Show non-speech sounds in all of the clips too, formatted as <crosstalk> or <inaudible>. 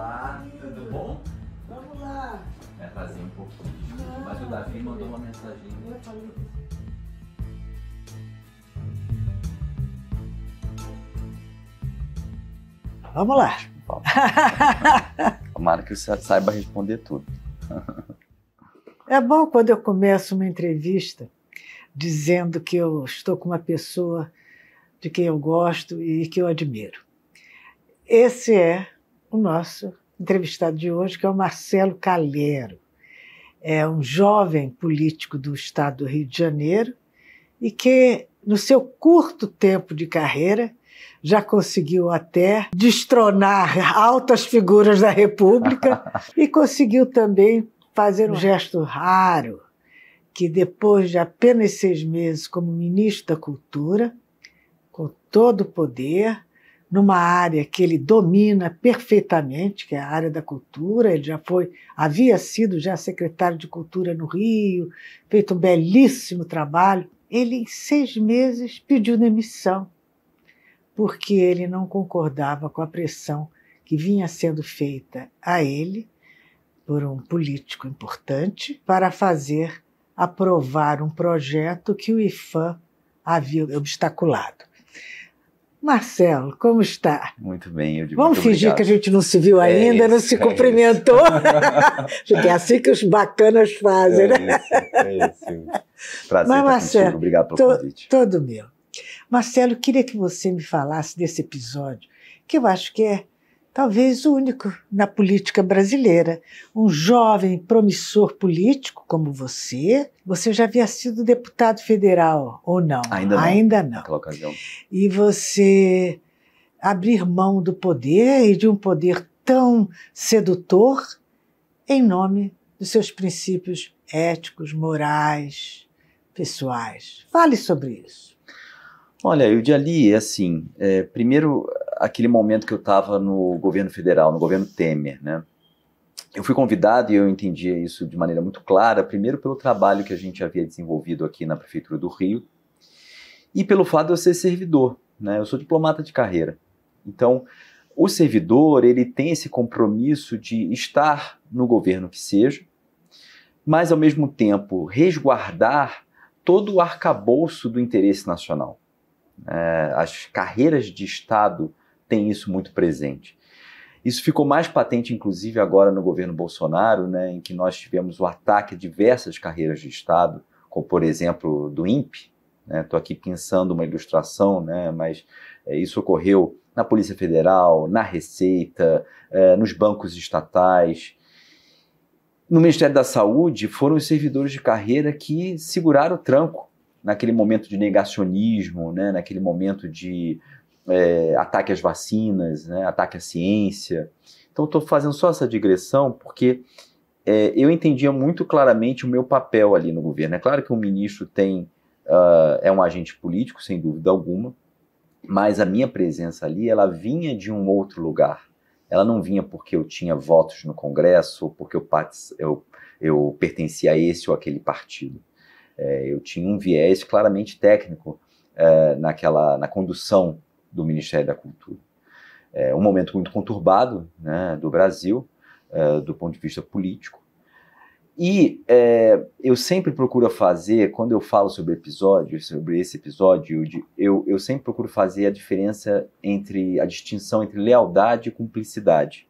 Olá, tudo bom? Vamos lá. É fazer um pouquinho, desculpa, mas o Davi mandou uma mensagem. Eu falei Vamos lá. <laughs> Tomara que você saiba responder tudo. É bom quando eu começo uma entrevista dizendo que eu estou com uma pessoa de quem eu gosto e que eu admiro. Esse é o nosso entrevistado de hoje, que é o Marcelo Calhero. É um jovem político do estado do Rio de Janeiro e que, no seu curto tempo de carreira, já conseguiu até destronar altas figuras da República <laughs> e conseguiu também fazer um gesto raro, que depois de apenas seis meses como ministro da Cultura, com todo o poder, numa área que ele domina perfeitamente, que é a área da cultura. Ele já foi, havia sido já secretário de cultura no Rio, feito um belíssimo trabalho. Ele em seis meses pediu demissão porque ele não concordava com a pressão que vinha sendo feita a ele por um político importante para fazer aprovar um projeto que o IFAM havia obstaculado. Marcelo, como está? Muito bem, eu digo Vamos fingir obrigado. que a gente não se viu É ainda, não isso, se é cumprimentou. Porque é assim que os bacanas fazem, né? É isso, é isso. Prazer Mas, Marcelo, contigo. Obrigado pelo tô- convite. Todo meu. Marcelo, queria que você me falasse desse episódio, que eu acho que é talvez o único na política brasileira. Um jovem promissor político como você. Você já havia sido deputado federal, ou não? Ainda não. Ainda não. Naquela ocasião. E você abrir mão do poder e de um poder tão sedutor em nome dos seus princípios éticos, morais, pessoais. Fale sobre isso. Olha, eu de ali, assim, é, primeiro, aquele momento que eu estava no governo federal, no governo Temer, né? Eu fui convidado e eu entendia isso de maneira muito clara, primeiro pelo trabalho que a gente havia desenvolvido aqui na Prefeitura do Rio e pelo fato de eu ser servidor, né? Eu sou diplomata de carreira. Então, o servidor, ele tem esse compromisso de estar no governo que seja, mas ao mesmo tempo resguardar todo o arcabouço do interesse nacional. É, as carreiras de Estado têm isso muito presente. Isso ficou mais patente, inclusive, agora no governo Bolsonaro, né, em que nós tivemos o ataque a diversas carreiras de Estado, como, por exemplo, do INPE. Estou aqui pensando uma ilustração, né, mas é, isso ocorreu na Polícia Federal, na Receita, é, nos bancos estatais. No Ministério da Saúde, foram os servidores de carreira que seguraram o tranco naquele momento de negacionismo, né, naquele momento de é, ataque às vacinas, né, ataque à ciência. Então, estou fazendo só essa digressão porque é, eu entendia muito claramente o meu papel ali no governo. É claro que um ministro tem uh, é um agente político, sem dúvida alguma, mas a minha presença ali ela vinha de um outro lugar. Ela não vinha porque eu tinha votos no Congresso ou porque eu, eu, eu pertencia a esse ou aquele partido. É, eu tinha um viés claramente técnico é, naquela, na condução do Ministério da Cultura. É um momento muito conturbado né, do Brasil, é, do ponto de vista político. E é, eu sempre procuro fazer, quando eu falo sobre episódio, sobre esse episódio, eu, eu sempre procuro fazer a diferença entre a distinção entre lealdade e cumplicidade.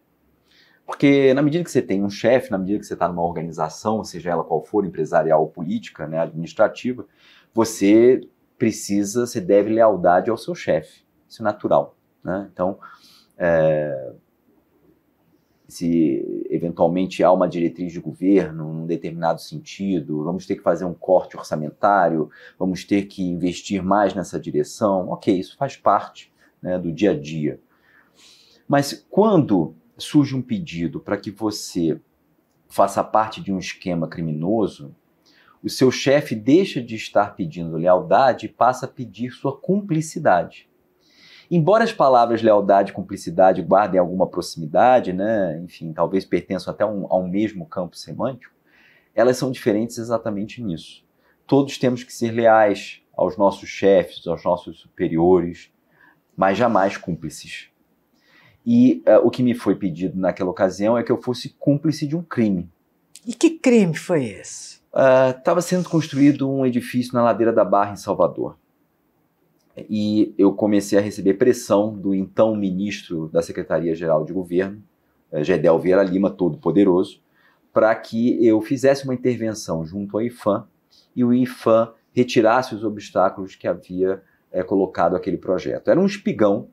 Porque na medida que você tem um chefe, na medida que você está numa organização, seja ela qual for, empresarial ou política, né, administrativa, você precisa, você deve lealdade ao seu chefe. Isso é natural. Né? Então, é, se eventualmente há uma diretriz de governo num determinado sentido, vamos ter que fazer um corte orçamentário, vamos ter que investir mais nessa direção, ok, isso faz parte né, do dia a dia. Mas quando surge um pedido para que você faça parte de um esquema criminoso, o seu chefe deixa de estar pedindo lealdade e passa a pedir sua cumplicidade. Embora as palavras lealdade e cumplicidade guardem alguma proximidade, né, enfim, talvez pertençam até um, a um mesmo campo semântico, elas são diferentes exatamente nisso. Todos temos que ser leais aos nossos chefes, aos nossos superiores, mas jamais cúmplices. E uh, o que me foi pedido naquela ocasião é que eu fosse cúmplice de um crime. E que crime foi esse? Estava uh, sendo construído um edifício na ladeira da Barra, em Salvador. E eu comecei a receber pressão do então ministro da Secretaria-Geral de Governo, uh, Gedel Vieira Lima, todo poderoso, para que eu fizesse uma intervenção junto ao IFAM e o IFAM retirasse os obstáculos que havia é, colocado aquele projeto. Era um espigão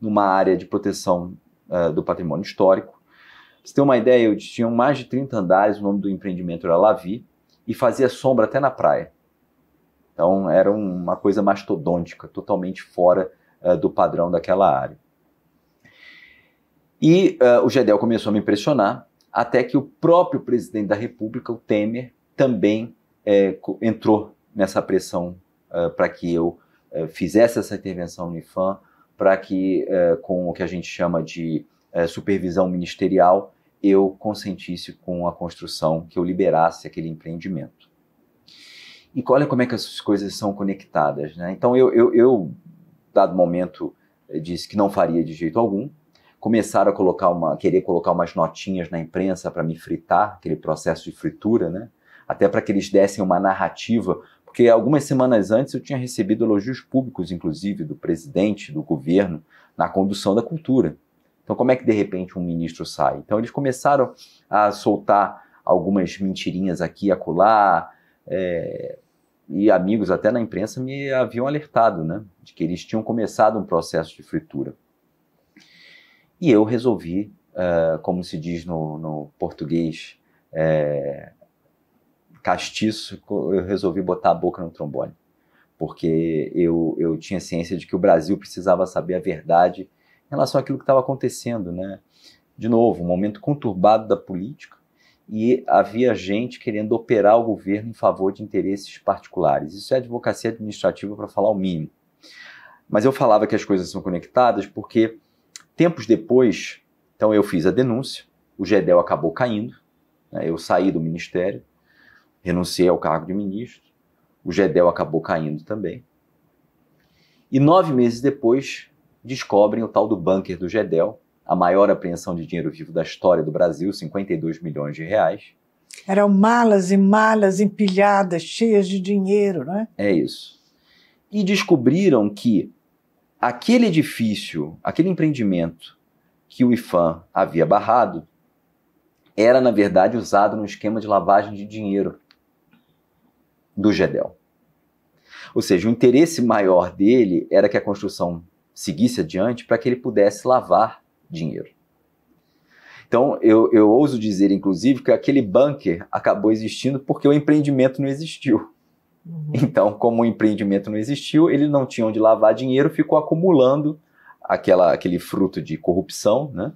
numa área de proteção uh, do patrimônio histórico. Pra você ter uma ideia, eu tinha mais de 30 andares, o nome do empreendimento era Lavi, e fazia sombra até na praia. Então era uma coisa mastodôntica, totalmente fora uh, do padrão daquela área. E uh, o Gedel começou a me impressionar, até que o próprio presidente da República, o Temer, também é, entrou nessa pressão uh, para que eu fizesse essa intervenção no IFAM, para que, com o que a gente chama de supervisão ministerial, eu consentisse com a construção, que eu liberasse aquele empreendimento. E olha como é que essas coisas são conectadas. Né? Então, eu, eu, eu, dado momento, disse que não faria de jeito algum, começaram a colocar uma, querer colocar umas notinhas na imprensa para me fritar, aquele processo de fritura, né? até para que eles dessem uma narrativa, porque algumas semanas antes eu tinha recebido elogios públicos, inclusive, do presidente, do governo, na condução da cultura. Então, como é que de repente um ministro sai? Então, eles começaram a soltar algumas mentirinhas aqui acolá, é, e amigos até na imprensa me haviam alertado, né, de que eles tinham começado um processo de fritura. E eu resolvi, uh, como se diz no, no português, é, castiço, eu resolvi botar a boca no trombone. Porque eu, eu tinha ciência de que o Brasil precisava saber a verdade em relação àquilo que estava acontecendo, né? De novo, um momento conturbado da política e havia gente querendo operar o governo em favor de interesses particulares. Isso é advocacia administrativa para falar o mínimo. Mas eu falava que as coisas são conectadas porque tempos depois, então eu fiz a denúncia, o GEDEL acabou caindo, né, eu saí do ministério, renunciei ao cargo de ministro, o GEDEL acabou caindo também. E nove meses depois, descobrem o tal do bunker do GEDEL, a maior apreensão de dinheiro vivo da história do Brasil, 52 milhões de reais. Eram malas e malas empilhadas, cheias de dinheiro, né? É isso. E descobriram que aquele edifício, aquele empreendimento que o IFAM havia barrado, era, na verdade, usado num esquema de lavagem de dinheiro do Gedel. Ou seja, o interesse maior dele era que a construção seguisse adiante para que ele pudesse lavar dinheiro. Então, eu, eu ouso dizer, inclusive, que aquele bunker acabou existindo porque o empreendimento não existiu. Uhum. Então, como o empreendimento não existiu, ele não tinha onde lavar dinheiro, ficou acumulando aquela, aquele fruto de corrupção, né?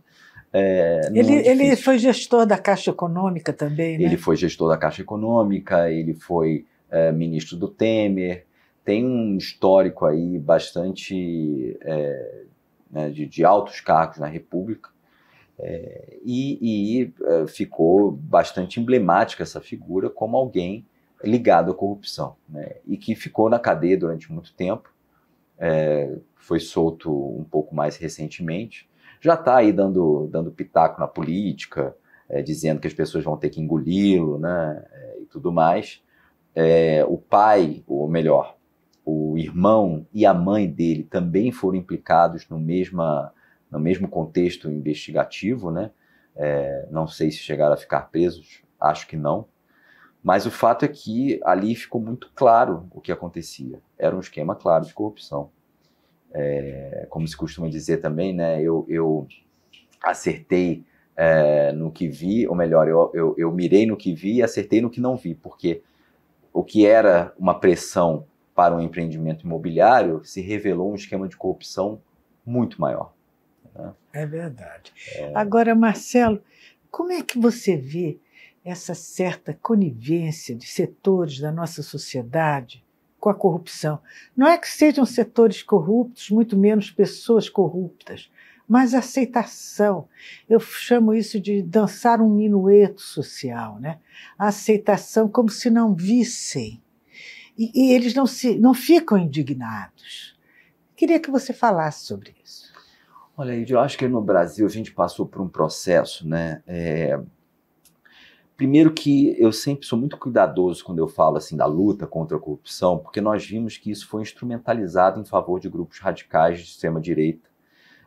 É, ele, ele foi gestor da Caixa Econômica também, né? Ele foi gestor da Caixa Econômica, ele foi é, ministro do Temer, tem um histórico aí bastante é, né, de, de, altos cargos na República, é, e, e é, ficou bastante emblemática essa figura como alguém ligado à corrupção, né, e que ficou na cadeia durante muito tempo, é, foi solto um pouco mais recentemente, já está aí dando, dando pitaco na política, é, dizendo que as pessoas vão ter que engoli-lo né, e tudo mais, é, o pai, ou melhor, o irmão e a mãe dele também foram implicados no, mesma, no mesmo contexto investigativo, né? É, não sei se chegaram a ficar presos, acho que não. Mas o fato é que ali ficou muito claro o que acontecia. Era um esquema claro de corrupção. É, como se costuma dizer também, né? Eu, eu acertei é, no que vi, ou melhor, eu, eu, eu mirei no que vi e acertei no que não vi, porque o que era uma pressão para um empreendimento imobiliário se revelou um esquema de corrupção muito maior. Né? É verdade. É... Agora, Marcelo, como é que você vê essa certa conivência de setores da nossa sociedade com a corrupção? Não é que sejam setores corruptos, muito menos pessoas corruptas, mas aceitação. Eu chamo isso de dançar um minueto social, né? A aceitação como se não vissem. E, e eles não, se, não ficam indignados. Queria que você falasse sobre isso. Olha, eu acho que no Brasil a gente passou por um processo, né? É... Primeiro que eu sempre sou muito cuidadoso quando eu falo assim da luta contra a corrupção, porque nós vimos que isso foi instrumentalizado em favor de grupos radicais de extrema direita,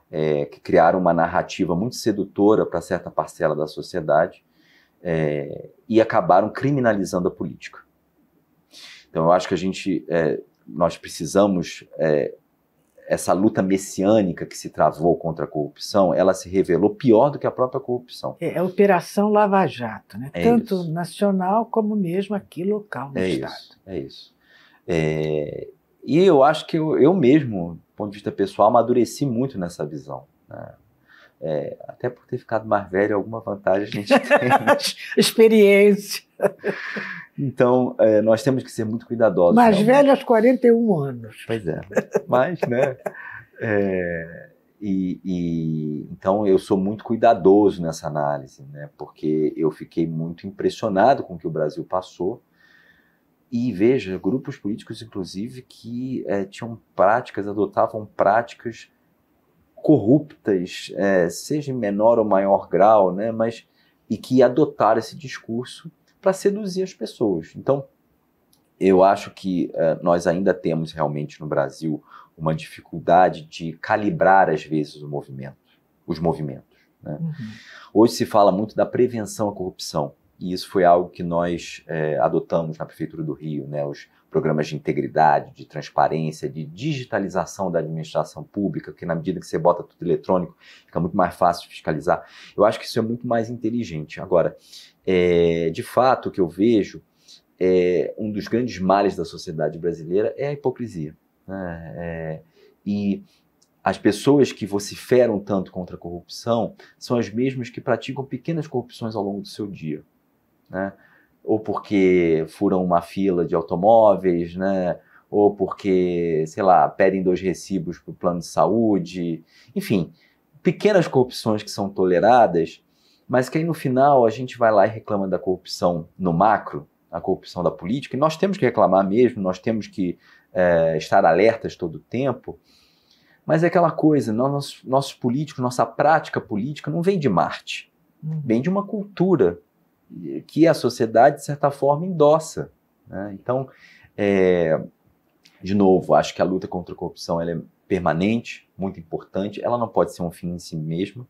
é, que criaram uma narrativa muito sedutora para certa parcela da sociedade é, e acabaram criminalizando a política. Então eu acho que a gente, é, nós precisamos é, essa luta messiânica que se travou contra a corrupção, ela se revelou pior do que a própria corrupção. É a Operação Lava Jato, né? É tanto isso. nacional como mesmo aqui local no É Estado. isso, é isso. É, e eu acho que eu, eu mesmo, do ponto de vista pessoal, amadureci muito nessa visão. né? É, até por ter ficado mais velho, alguma vantagem a gente <laughs> tem. Experiência. Então, é, nós temos que ser muito cuidadosos. Mais realmente. velho aos 41 anos. Pois é. Mas, né? é, e, e- então eu sou muito cuidadoso nessa análise, né? Porque eu fiquei muito impressionado com o que o Brasil passou. E veja, grupos políticos, inclusive, que é, tinham práticas, adotavam práticas corruptas, é, seja em menor ou maior grau, né? Mas e que adotaram esse discurso para seduzir as pessoas. Então, eu acho que eh, nós ainda temos realmente no Brasil uma dificuldade de calibrar às vezes o movimento, os movimentos. né? Uhum. Hoje se fala muito da prevenção à corrupção e isso foi algo que nós eh, adotamos na prefeitura do Rio, né? Os programas de integridade, de transparência, de digitalização da administração pública, que na medida que você bota tudo eletrônico fica muito mais fácil fiscalizar. Eu acho que isso é muito mais inteligente. Agora, eh, de fato, o que eu vejo é, um dos grandes males da sociedade brasileira é a hipocrisia. né? É, e as pessoas que vociferam tanto contra a corrupção são as mesmas que praticam pequenas corrupções ao longo do seu dia. né? Ou porque furam uma fila de automóveis, né? ou porque, sei lá, pedem dois recibos para o plano de saúde. Enfim, pequenas corrupções que são toleradas, mas que aí no final a gente vai lá e reclama da corrupção no macro, a corrupção da política, e nós temos que reclamar mesmo, nós temos que é, estar alertas todo o tempo, mas é aquela coisa, nós, nossos, nossos políticos, nossa prática política não vem de Marte, Uhum. vem de uma cultura que a sociedade, de certa forma, endossa. né? Então, é, de novo, acho que a luta contra a corrupção é permanente, muito importante, ela não pode ser um fim em si mesma,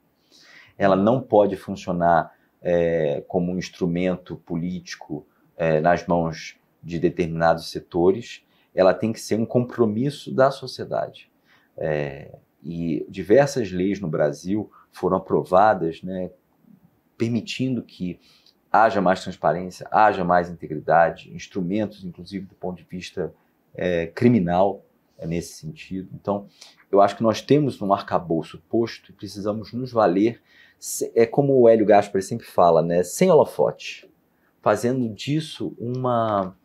ela não pode funcionar é, como um instrumento político é, nas mãos de determinados setores, ela tem que ser um compromisso da sociedade. É, e diversas leis no Brasil foram aprovadas, né, permitindo que haja mais transparência, haja mais integridade, instrumentos, inclusive do ponto de vista é, criminal, é nesse sentido. Então, eu acho que nós temos um arcabouço posto e precisamos nos valer, é como o Hélio Gaspar sempre fala, né, sem holofote, fazendo disso uma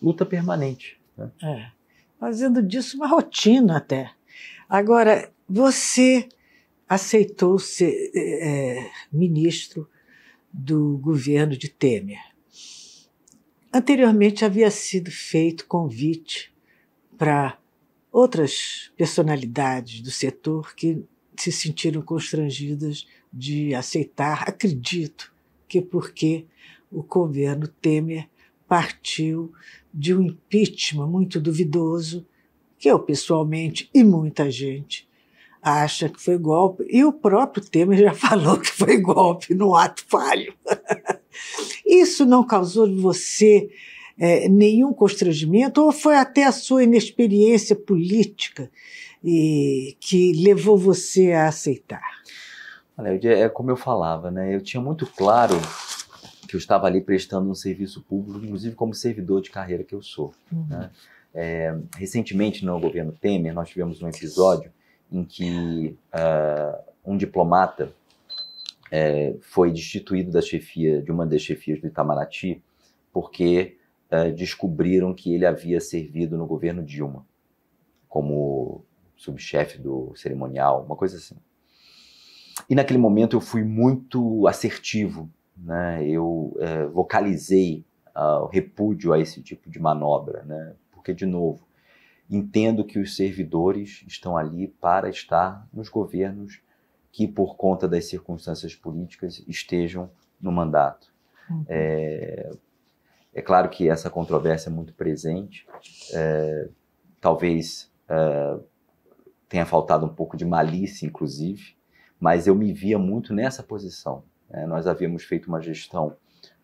luta permanente. né? É. Fazendo disso uma rotina até. Agora, você aceitou ser é, ministro do governo de Temer. Anteriormente havia sido feito convite para outras personalidades do setor que se sentiram constrangidas de aceitar, acredito que porque o governo Temer partiu de um impeachment muito duvidoso, que eu pessoalmente e muita gente acha que foi golpe, e o próprio Temer já <laughs> falou que foi golpe no ato falho. <laughs> Isso não causou em você eh, nenhum constrangimento, ou foi até a sua inexperiência política e, que levou você a aceitar? Olha, é como eu falava, né? Eu tinha muito claro que eu estava ali prestando um serviço público, inclusive como servidor de carreira que eu sou. Né? É, recentemente, no governo Temer, nós tivemos um episódio em que ah, um diplomata eh, foi destituído da chefia, de uma das chefias do Itamaraty, porque eh, descobriram que ele havia servido no governo Dilma, como subchefe do cerimonial, uma coisa assim. E naquele momento eu fui muito assertivo, né? eu eh, vocalizei ah, o repúdio a esse tipo de manobra, né? porque, de novo, entendo que os servidores estão ali para estar nos governos que, por conta das circunstâncias políticas, estejam no mandato. Uhum. É, é, claro que essa controvérsia é muito presente, é, talvez é, tenha faltado um pouco de malícia, inclusive, mas eu me via muito nessa posição. Né? Nós havíamos feito uma gestão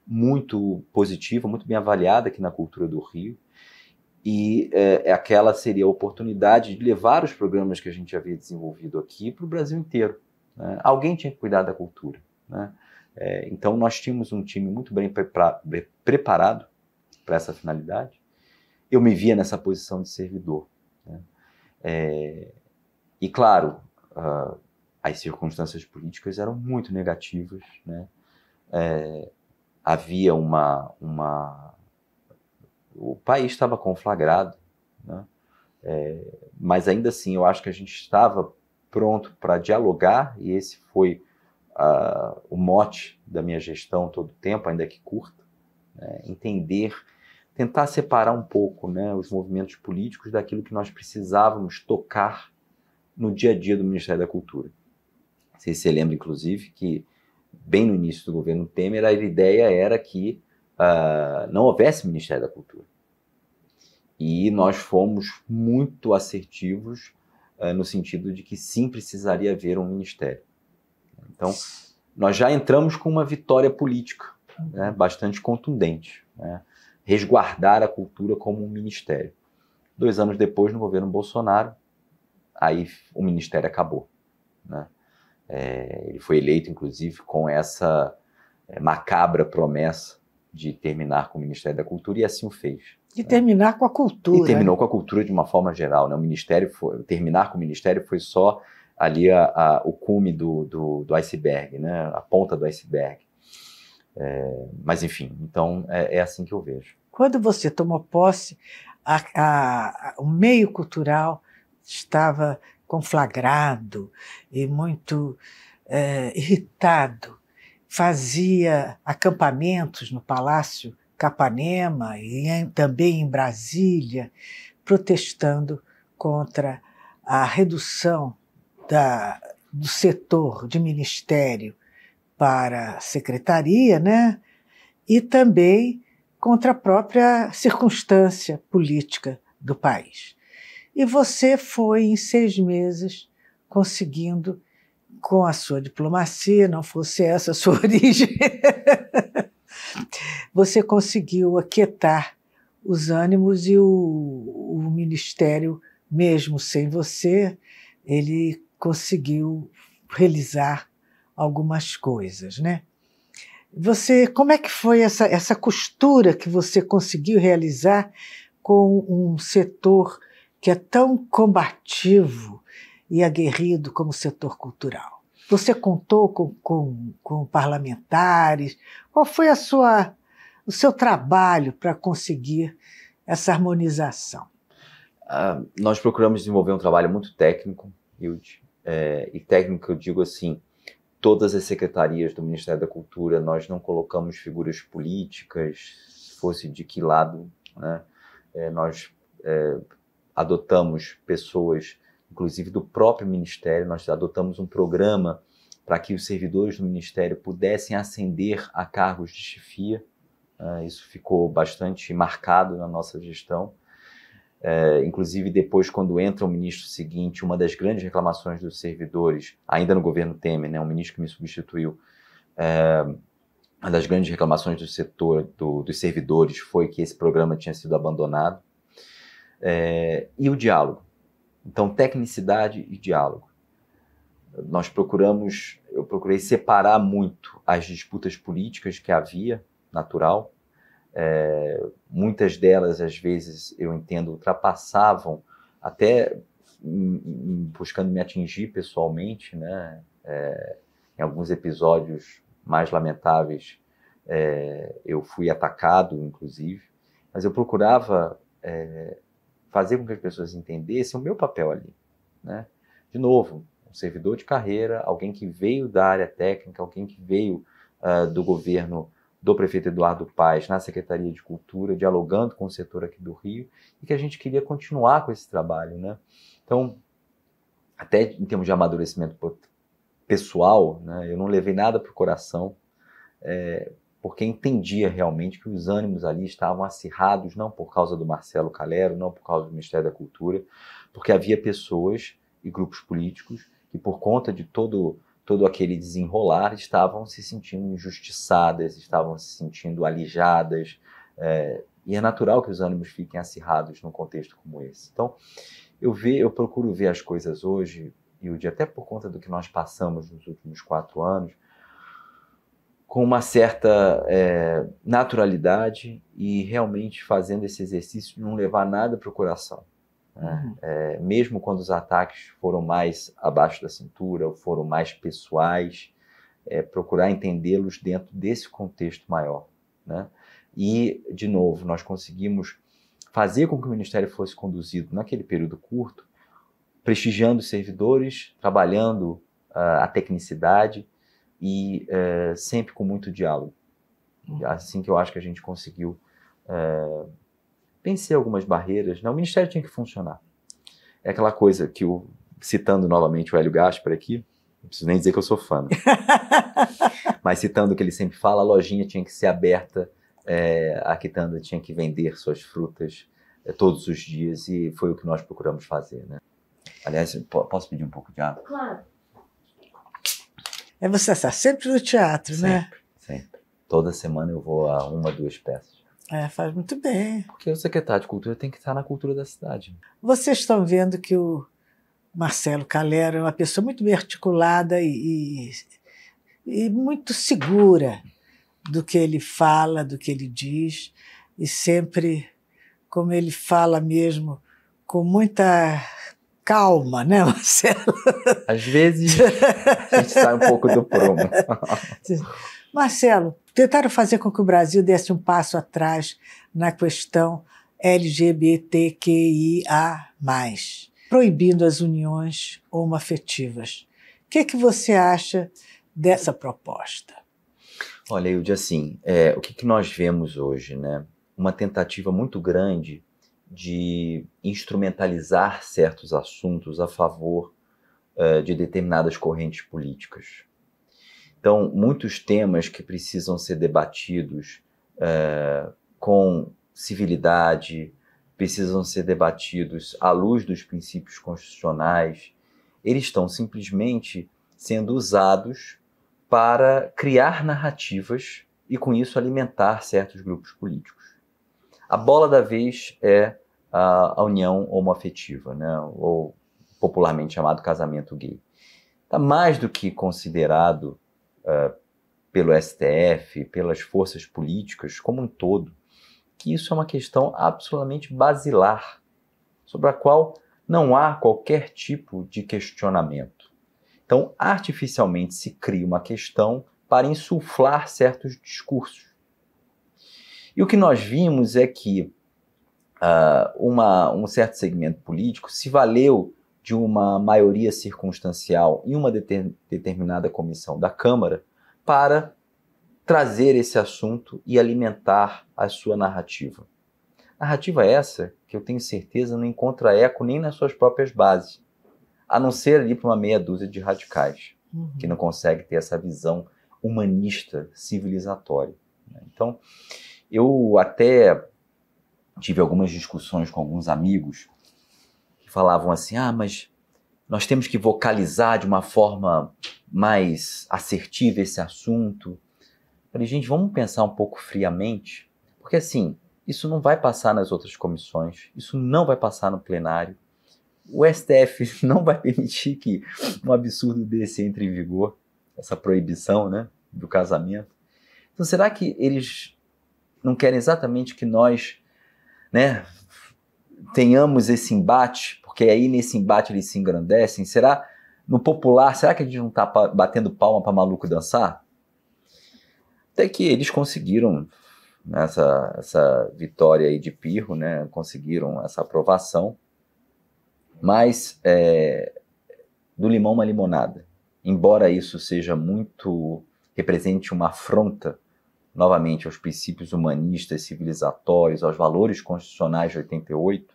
muito positiva, muito bem avaliada aqui na cultura do Rio, e é, aquela seria a oportunidade de levar os programas que a gente havia desenvolvido aqui para o Brasil inteiro. Né? Alguém tinha que cuidar da cultura. Né? É, então nós tínhamos um time muito bem preparado para essa finalidade. Eu me via nessa posição de servidor. Né? É, e claro, uh, as circunstâncias políticas eram muito negativas. Né? É, havia uma, uma o país estava conflagrado, né? É, mas ainda assim eu acho que a gente estava pronto para dialogar e esse foi uh, o mote da minha gestão todo o tempo, ainda que curta, né? entender, tentar separar um pouco né, os movimentos políticos daquilo que nós precisávamos tocar no dia a dia do Ministério da Cultura. Você lembra, inclusive, que bem no início do governo Temer a ideia era que uh, não houvesse Ministério da Cultura. E nós fomos muito assertivos uh, no sentido de que sim precisaria haver um ministério. Então, nós já entramos com uma vitória política né, bastante contundente. Né, resguardar a cultura como um ministério. Dois anos depois, no governo Bolsonaro, aí o ministério acabou. Né? É, ele foi eleito, inclusive, com essa é, macabra promessa de terminar com o Ministério da Cultura e assim o fez. De né? terminar com a cultura. E terminou com a cultura de uma forma geral. Né? O Ministério foi, terminar com o Ministério foi só ali a, a, o cume do, do, do, iceberg, né? a ponta do iceberg. É, mas enfim, então é, é, assim que eu vejo. Quando você tomou posse, a, o meio cultural estava conflagrado e muito é, irritado fazia acampamentos no Palácio Capanema e em, também em Brasília, protestando contra a redução da, do setor de ministério para secretaria, né? E também contra a própria circunstância política do país. E você foi, em seis meses, conseguindo com a sua diplomacia, não fosse essa a sua <laughs> origem, você conseguiu aquietar os ânimos e o, o ministério, mesmo sem você, ele conseguiu realizar algumas coisas, né? Você, como é que foi essa, essa costura que você conseguiu realizar com um setor que é tão combativo e aguerrido como o setor cultural? Você contou com, com, com parlamentares? Qual foi a sua, o seu trabalho para conseguir essa harmonização? Uh, nós procuramos desenvolver um trabalho muito técnico, Hilde. É, e técnico eu digo assim, todas as secretarias do Ministério da Cultura, nós não colocamos figuras políticas, fosse de que lado, né? É, nós é, adotamos pessoas inclusive do próprio Ministério, nós adotamos um programa para que os servidores do Ministério pudessem ascender a cargos de chefia. Uh, isso ficou bastante marcado na nossa gestão. Uh, inclusive, depois, quando entra o ministro seguinte, uma das grandes reclamações dos servidores, ainda no governo Temer, né, o ministro que me substituiu, uh, uma das grandes reclamações do setor do, dos servidores foi que esse programa tinha sido abandonado. É, e o diálogo. Então, tecnicidade e diálogo. Nós procuramos, eu procurei separar muito as disputas políticas que havia, natural. É, muitas delas, às vezes, eu entendo, ultrapassavam até buscando me atingir pessoalmente, né? É, em alguns episódios mais lamentáveis, é, eu fui atacado, inclusive, mas eu procurava é, fazer com que as pessoas entendessem o meu papel ali. Né? De novo, um servidor de carreira, alguém que veio da área técnica, alguém que veio uh, do governo do prefeito Eduardo Paes na Secretaria de Cultura, dialogando com o setor aqui do Rio, e que a gente queria continuar com esse trabalho. Né? Então, até em termos de amadurecimento pessoal, né? eu não levei nada para o coração, é, porque entendia realmente que os ânimos ali estavam acirrados, não por causa do Marcelo Calero, não por causa do Ministério da Cultura, porque havia pessoas e grupos políticos que, por conta de todo, todo aquele desenrolar, estavam se sentindo injustiçadas, estavam se sentindo alijadas, é, e é natural que os ânimos fiquem acirrados num contexto como esse. Então, eu, ve, eu procuro ver as coisas hoje, e o dia até por conta do que nós passamos nos últimos quatro anos, com uma certa é, naturalidade e realmente fazendo esse exercício de não levar nada para o coração. Né? Uhum. É, mesmo quando os ataques foram mais abaixo da cintura, ou foram mais pessoais, é, procurar entendê-los dentro desse contexto maior. Né? E, de novo, nós conseguimos fazer com que o ministério fosse conduzido naquele período curto, prestigiando os servidores, trabalhando uh, a tecnicidade e uh, sempre com muito diálogo. Uhum. Assim que eu acho que a gente conseguiu uh, vencer algumas barreiras. Né? O ministério tinha que funcionar. É aquela coisa que, o, citando novamente o Hélio Gaspar aqui, não preciso nem dizer que eu sou fã, né? <laughs> mas citando o que ele sempre fala, a lojinha tinha que ser aberta é, a quitanda tinha que vender suas frutas é, todos os dias e foi o que nós procuramos fazer, né? Aliás, posso pedir um pouco de água? Claro. É você está sempre no teatro, sempre, né? Sempre. Toda semana eu vou a uma, duas peças. É, faz muito bem. Porque o secretário de cultura tem que estar na cultura da cidade. Vocês estão vendo que o Marcelo Calero é uma pessoa muito bem articulada e, e, e muito segura do que ele fala, do que ele diz, e sempre, como ele fala mesmo, com muita calma, né, <laughs> Marcelo? Às vezes a gente sai um pouco do prumo. <laughs> Marcelo, tentaram fazer com que o Brasil desse um passo atrás na questão LGBTQIA, proibindo as uniões homoafetivas. O que, é que você acha dessa proposta? Olha, Hilde, assim, é, o que, que nós vemos hoje, né? Uma tentativa muito grande de instrumentalizar certos assuntos a favor uh, de determinadas correntes políticas. Então, muitos temas que precisam ser debatidos uh, com civilidade, precisam ser debatidos à luz dos princípios constitucionais, eles estão simplesmente sendo usados para criar narrativas e, com isso, alimentar certos grupos políticos. A bola da vez é a, a união homoafetiva, né? ou popularmente chamado casamento gay. Está mais do que considerado uh, pelo STF, pelas forças políticas como um todo, que isso é uma questão absolutamente basilar, sobre a qual não há qualquer tipo de questionamento. Então, artificialmente se cria uma questão para insuflar certos discursos. E o que nós vimos é que uh, uma, um certo segmento político se valeu de uma maioria circunstancial em uma deter, determinada comissão da Câmara para trazer esse assunto e alimentar a sua narrativa. Narrativa essa que eu tenho certeza não encontra eco nem nas suas próprias bases a não ser ali para uma meia dúzia de radicais, uhum. que não consegue ter essa visão humanista, civilizatória. Né? Então, eu até tive algumas discussões com alguns amigos que falavam assim: ah, mas nós temos que vocalizar de uma forma mais assertiva esse assunto. Eu falei, gente, vamos pensar um pouco friamente, porque assim, isso não vai passar nas outras comissões, isso não vai passar no plenário, o STF <laughs> não vai permitir que um absurdo desse entre em vigor, essa proibição né, do casamento. Então, será que eles não querem exatamente que nós né, tenhamos esse embate? Porque aí nesse embate eles se engrandecem? Será, no popular, será que a gente não está batendo palma para maluco dançar? Até que eles conseguiram essa, essa vitória aí de Pirro, né, conseguiram essa aprovação mas é, do limão uma limonada. Embora isso seja muito represente uma afronta novamente aos princípios humanistas, civilizatórios, aos valores constitucionais de 88,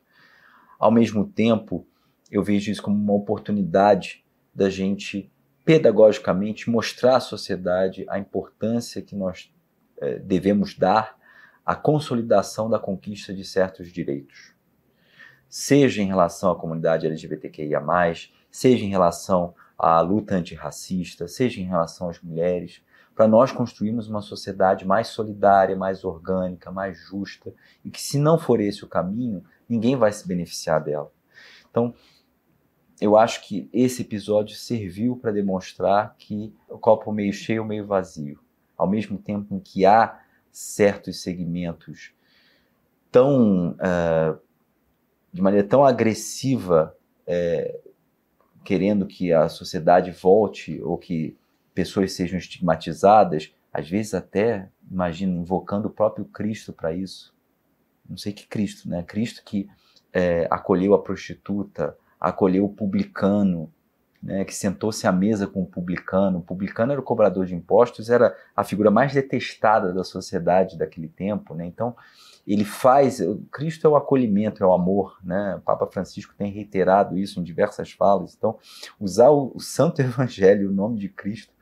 ao mesmo tempo eu vejo isso como uma oportunidade da gente pedagogicamente mostrar à sociedade a importância que nós é, devemos dar à consolidação da conquista de certos direitos. Seja em relação à comunidade LGBTQIA, seja em relação à luta antirracista, seja em relação às mulheres, para nós construirmos uma sociedade mais solidária, mais orgânica, mais justa, e que se não for esse o caminho, ninguém vai se beneficiar dela. Então, eu acho que esse episódio serviu para demonstrar que o copo meio cheio, meio vazio. Ao mesmo tempo em que há certos segmentos tão uh, de maneira tão agressiva é, querendo que a sociedade volte ou que pessoas sejam estigmatizadas, às vezes até, imagina, invocando o próprio Cristo para isso. Não sei que Cristo, né? Cristo que é, acolheu a prostituta, acolheu o publicano, né, que sentou-se à mesa com o publicano. O publicano era o cobrador de impostos, era a figura mais detestada da sociedade daquele tempo. Né? Então, ele faz. Cristo é o acolhimento, é o amor. Né? O Papa Francisco tem reiterado isso em diversas falas. Então, usar o, o Santo <laughs> Evangelho, o nome de Cristo,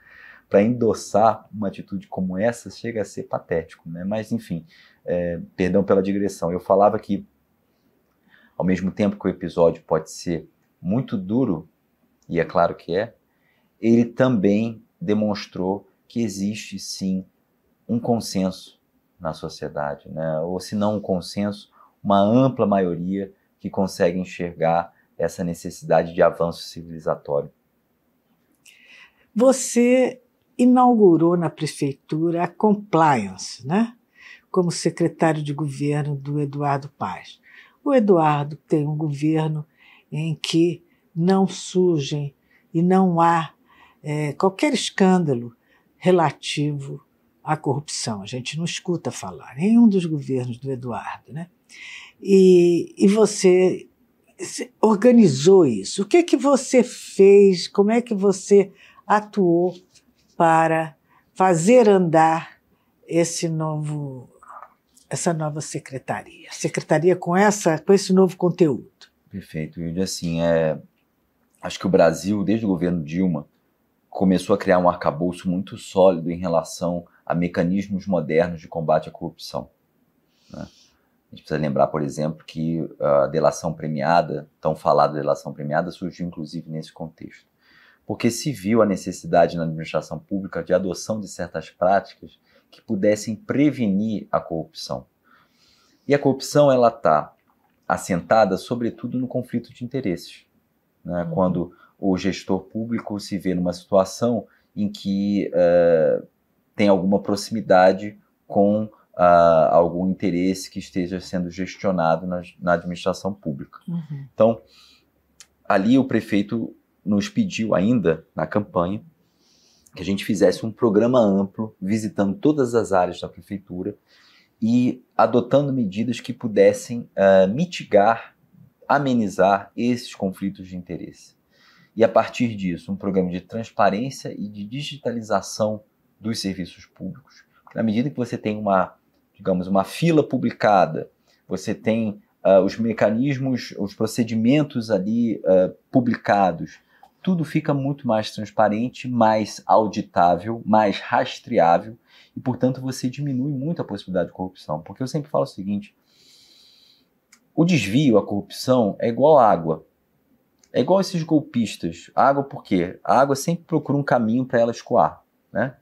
para endossar uma atitude como essa chega a ser patético. Né? Mas, enfim, é, perdão pela digressão. Eu falava que ao mesmo tempo que o episódio pode ser muito duro, e é claro que é, ele também demonstrou que existe sim um consenso na sociedade, né? ou se não um consenso, uma ampla maioria que consegue enxergar essa necessidade de avanço civilizatório. Você inaugurou na prefeitura a compliance, né? Como secretário de governo do Eduardo Paz. O Eduardo tem um governo em que não surgem e não há é, qualquer escândalo relativo à corrupção. A gente não escuta falar, nenhum dos governos do Eduardo. Né? E, e você organizou isso. O que, que você fez? Como é que você atuou para fazer andar esse novo essa nova secretaria? Secretaria com, essa, com esse novo conteúdo. Perfeito, Wilde. Assim, é, acho que o Brasil, desde o governo Dilma, começou a criar um arcabouço muito sólido em relação a mecanismos modernos de combate à corrupção. Né? A gente precisa lembrar, por exemplo, que a delação premiada, tão falada delação premiada, surgiu inclusive nesse contexto. Porque se viu a necessidade na administração pública de adoção de certas práticas que pudessem prevenir a corrupção. E a corrupção ela está assentada sobretudo no conflito de interesses, né? Uhum. quando o gestor público se vê numa situação em que uh, tem alguma proximidade com uh, algum interesse que esteja sendo gestionado na, na administração pública. Uhum. Então, ali o prefeito nos pediu ainda na campanha que a gente fizesse um programa amplo, visitando todas as áreas da prefeitura e adotando medidas que pudessem uh, mitigar, amenizar esses conflitos de interesse. E a partir disso, um programa de transparência e de digitalização dos serviços públicos. Na medida que você tem uma, digamos, uma fila publicada, você tem uh, os mecanismos, os procedimentos ali uh, publicados, tudo fica muito mais transparente, mais auditável, mais rastreável e, portanto, você diminui muito a possibilidade de corrupção. Porque eu sempre falo o seguinte: o desvio, a corrupção é igual à água. É igual esses golpistas. A água por quê? A água sempre procura um caminho para ela escoar, né?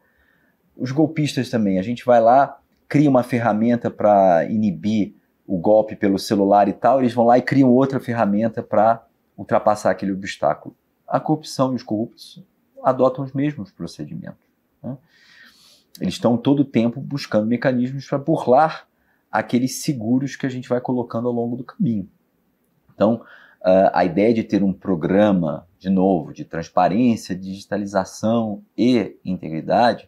Os golpistas também, a gente vai lá, cria uma ferramenta para inibir o golpe pelo celular e tal, eles vão lá e criam outra ferramenta para ultrapassar aquele obstáculo a corrupção e os corruptos adotam os mesmos procedimentos. Né? Eles estão todo o tempo buscando mecanismos para burlar aqueles seguros que a gente vai colocando ao longo do caminho. Então, a ideia de ter um programa, de novo, de transparência, digitalização e integridade,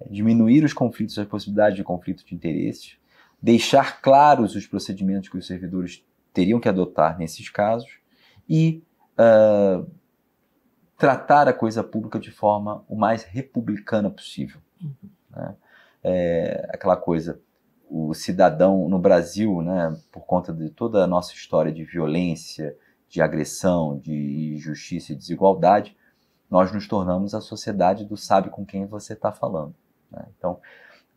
é diminuir os conflitos, as possibilidades de conflito de interesses, deixar claros os procedimentos que os servidores teriam que adotar nesses casos e uh, tratar a coisa pública de forma o mais republicana possível. Uhum. Né? É, aquela coisa, o cidadão no Brasil, né, por conta de toda a nossa história de violência, de agressão, de injustiça e desigualdade, nós nos tornamos a sociedade do sabe com quem você está falando. Né? Então,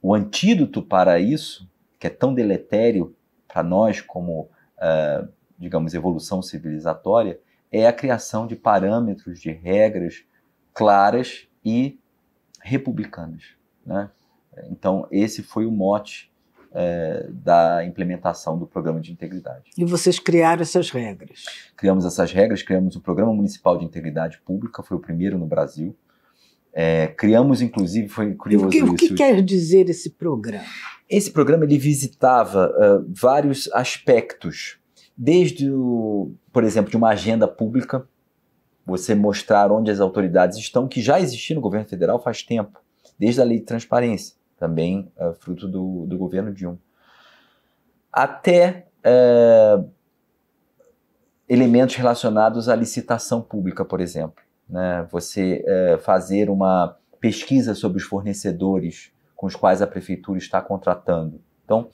o antídoto para isso, que é tão deletério para nós como, uh, digamos, evolução civilizatória, é a criação de parâmetros, de regras claras e republicanas. Né? Então, esse foi o mote é, da implementação do programa de integridade. E vocês criaram essas regras? Criamos essas regras, criamos o Programa Municipal de Integridade Pública, foi o primeiro no Brasil. É, criamos, inclusive, foi curioso o que. O que quer dizer esse programa? Esse programa ele visitava uh, vários aspectos, desde, o, por exemplo, de uma agenda pública, você mostrar onde as autoridades estão, que já existia no governo federal faz tempo, desde a lei de transparência também uh, fruto do, do governo Dilma. Até uh, elementos relacionados à licitação pública, por exemplo. Né? Você uh, fazer uma pesquisa sobre os fornecedores com os quais a prefeitura está contratando. Então,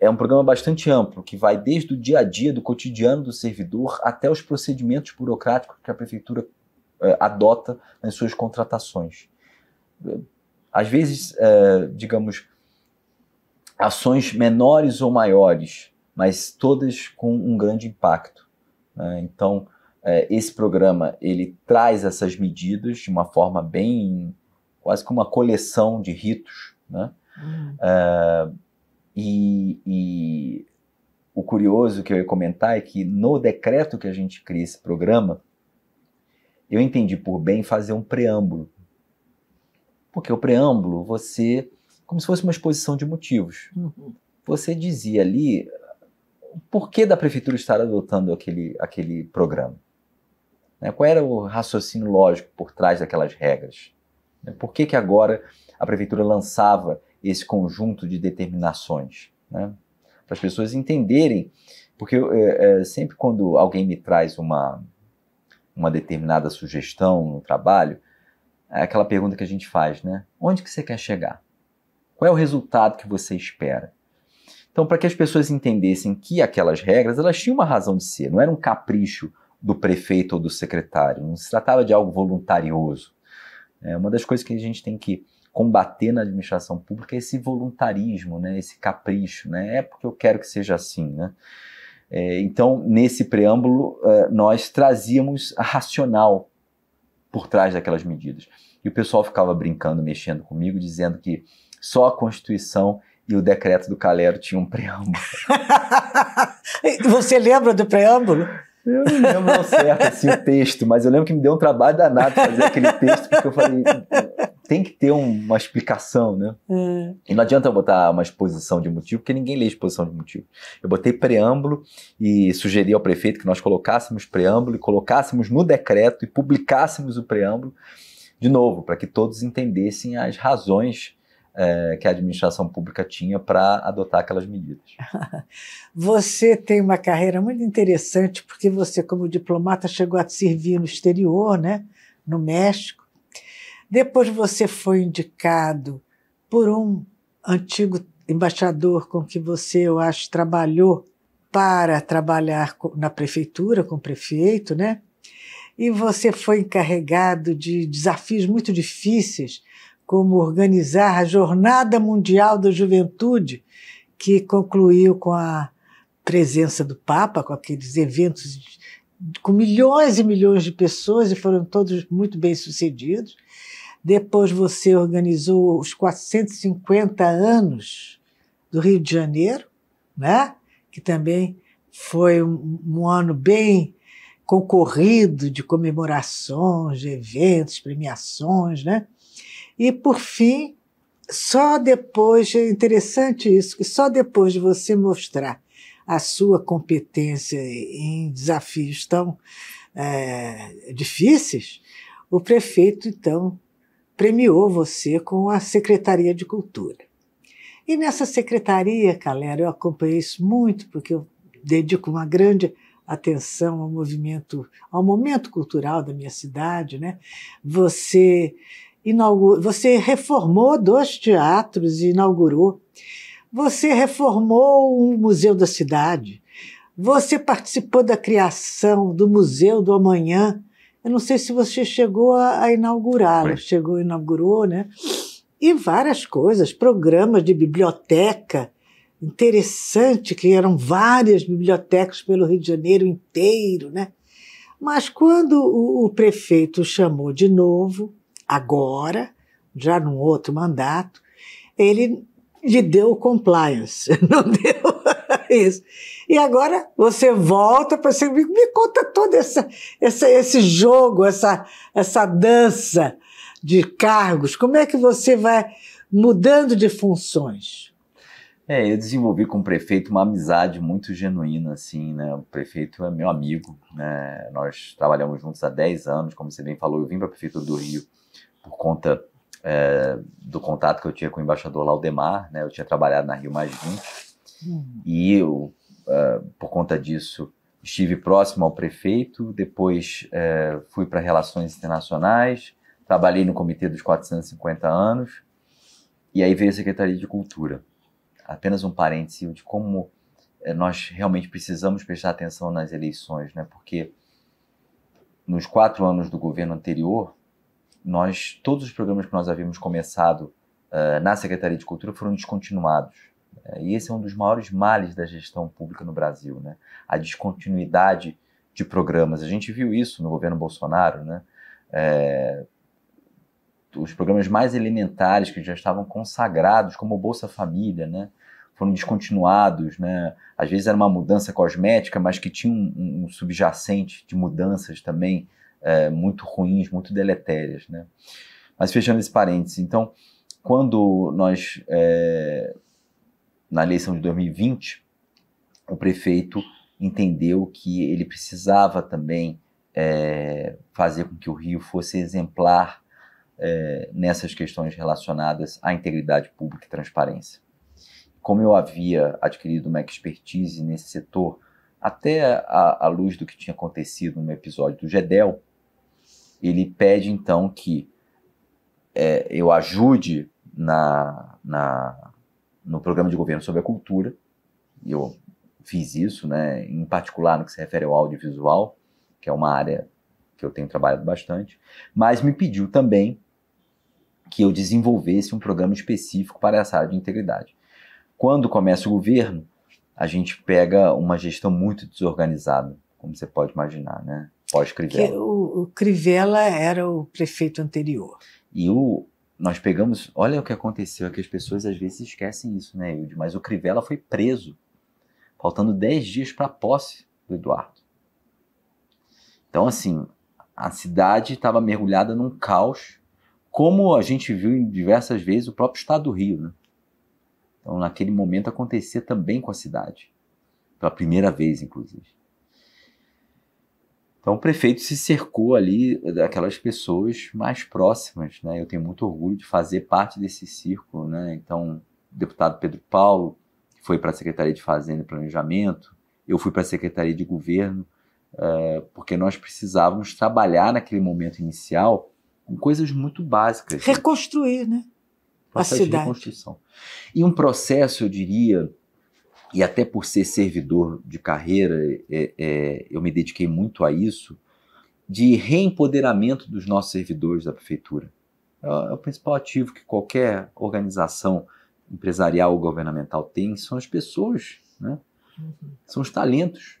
é um programa bastante amplo, que vai desde o dia a dia, do cotidiano do servidor, até os procedimentos burocráticos que a prefeitura adota nas suas contratações às vezes, é, digamos, ações menores ou maiores, mas todas com um grande impacto. Né? Então, é, esse programa ele traz essas medidas de uma forma bem, quase como uma coleção de ritos, né? Uhum. E, e o curioso que eu ia comentar é que no decreto que a gente cria esse programa, eu entendi por bem fazer um preâmbulo porque o preâmbulo, você, como se fosse uma exposição de motivos. Uhum. Você dizia ali o porquê da prefeitura estar adotando aquele, aquele programa. Né? Qual era o raciocínio lógico por trás daquelas regras? Né? Por que, que agora a prefeitura lançava esse conjunto de determinações? Né? Para as pessoas entenderem, porque é, é, sempre quando alguém me traz uma, uma determinada sugestão no trabalho, é aquela pergunta que a gente faz, né? Onde que você quer chegar? Qual é o resultado que você espera? Então, para que as pessoas entendessem que aquelas regras, elas tinham uma razão de ser, não era um capricho do prefeito ou do secretário, não se tratava de algo voluntarioso. É uma das coisas que a gente tem que combater na administração pública esse voluntarismo, né? esse capricho, né? é porque eu quero que seja assim. Né? É, então, nesse preâmbulo, é, nós trazíamos a racional por trás daquelas medidas. E o pessoal ficava brincando, mexendo comigo, dizendo que só a Constituição e o decreto do Calero tinham um preâmbulo. <laughs> Você lembra do preâmbulo? Eu não lembro ao certo assim, o texto, mas eu lembro que me deu um trabalho danado fazer aquele texto, porque eu falei, tem que ter uma explicação, né? É. E não adianta eu botar uma exposição de motivo, porque ninguém lê exposição de motivo. Eu botei preâmbulo e sugeri ao prefeito que nós colocássemos preâmbulo e colocássemos no decreto e publicássemos o preâmbulo de novo, para que todos entendessem as razões é, que a administração pública tinha para adotar aquelas medidas. <laughs> Você tem uma carreira muito interessante, porque você, como diplomata, chegou a servir no exterior, né? no México, depois você foi indicado por um antigo embaixador com que você, eu acho, trabalhou para trabalhar na prefeitura, com o prefeito, né? E você foi encarregado de desafios muito difíceis, como organizar a Jornada Mundial da Juventude, que concluiu com a presença do Papa, com aqueles eventos com milhões e milhões de pessoas, e foram todos muito bem sucedidos. Depois você organizou os 450 anos do Rio de Janeiro, né? que também foi um, um ano bem concorrido de comemorações, de eventos, premiações, né? E por fim, só depois, é interessante isso, que só depois de você mostrar a sua competência em desafios tão é, difíceis, o prefeito então premiou você com a Secretaria de Cultura. E nessa secretaria, Calera, eu acompanhei isso muito, porque eu dedico uma grande atenção ao movimento, ao momento cultural da minha cidade, né? Você inaugurou, você reformou dois teatros e inaugurou. Você reformou um Museu da Cidade. Você participou da criação do Museu do Amanhã, Eu não sei se você chegou a, a inaugurá-lo, chegou, inaugurou, né? E várias coisas, programas de biblioteca, interessante, que eram várias bibliotecas pelo Rio de Janeiro inteiro, né? Mas quando o, o prefeito chamou de novo, agora, já num outro mandato, ele lhe deu compliance, <laughs> não deu isso. E agora você volta para você me, me conta todo essa, essa, esse jogo, essa, essa dança de cargos. Como é que você vai mudando de funções? É, eu desenvolvi com o prefeito uma amizade muito genuína, assim, né? O prefeito é meu amigo, né? Nós trabalhamos juntos há 10 anos, como você bem falou, eu vim para a prefeitura do Rio por conta é, do contato que eu tinha com o embaixador Laudemar, né? Eu tinha trabalhado na Rio Mais 20 uhum. e eu, uh, por conta disso, estive próximo ao prefeito, depois uh, fui para Relações Internacionais, trabalhei no Comitê dos 450 anos e aí veio a Secretaria de Cultura apenas um parêntese de como eh, nós realmente precisamos prestar atenção nas eleições, né? Porque nos quatro anos do governo anterior, nós todos os programas que nós havíamos começado uh, na Secretaria de Cultura foram descontinuados. Uh, e esse é um dos maiores males da gestão pública no Brasil, né? A descontinuidade de programas. A gente viu isso no governo Bolsonaro, né? É, os programas mais elementares que já estavam consagrados, como o Bolsa Família, né? foram descontinuados, né? Às vezes era uma mudança cosmética, mas que tinha um, um subjacente de mudanças também é, muito ruins, muito deletérias, né? Mas fechando esse parênteses, então, quando nós, é, na eleição de 2020, o prefeito entendeu que ele precisava também é, fazer com que o Rio fosse exemplar é, nessas questões relacionadas à integridade pública e transparência. Como eu havia adquirido uma expertise nesse setor, até à luz do que tinha acontecido no episódio do GEDEL, ele pede então que é, eu ajude na, na, no programa de governo sobre a cultura, e eu fiz isso, né, em particular no que se refere ao audiovisual, que é uma área que eu tenho trabalhado bastante, mas me pediu também que eu desenvolvesse um programa específico para essa área de integridade. Quando começa o governo, a gente pega uma gestão muito desorganizada, como você pode imaginar, né? Pós-Crivella. O, o Crivella era o prefeito anterior. E o, nós pegamos, olha o que aconteceu, é que as pessoas às vezes esquecem isso, né, Hilde? Mas o Crivella foi preso, faltando 10 dias para a posse do Eduardo. Então, assim, a cidade estava mergulhada num caos, como a gente viu em diversas vezes o próprio estado do Rio, né? Então, naquele momento, acontecia também com a cidade. Pela primeira vez, inclusive. Então, o prefeito se cercou ali daquelas pessoas mais próximas. Né? Eu tenho muito orgulho de fazer parte desse círculo. Né? Então, o deputado Pedro Paulo foi para a Secretaria de Fazenda e Planejamento, eu fui para a Secretaria de Governo, uh, porque nós precisávamos trabalhar naquele momento inicial com coisas muito básicas. Reconstruir, né? processo de reconstrução. E um processo, eu diria, e até por ser servidor de carreira, é, é, eu me dediquei muito a isso, de reempoderamento dos nossos servidores da prefeitura. É, é o principal ativo que qualquer organização empresarial ou governamental tem, são as pessoas, né? Uhum. são os talentos.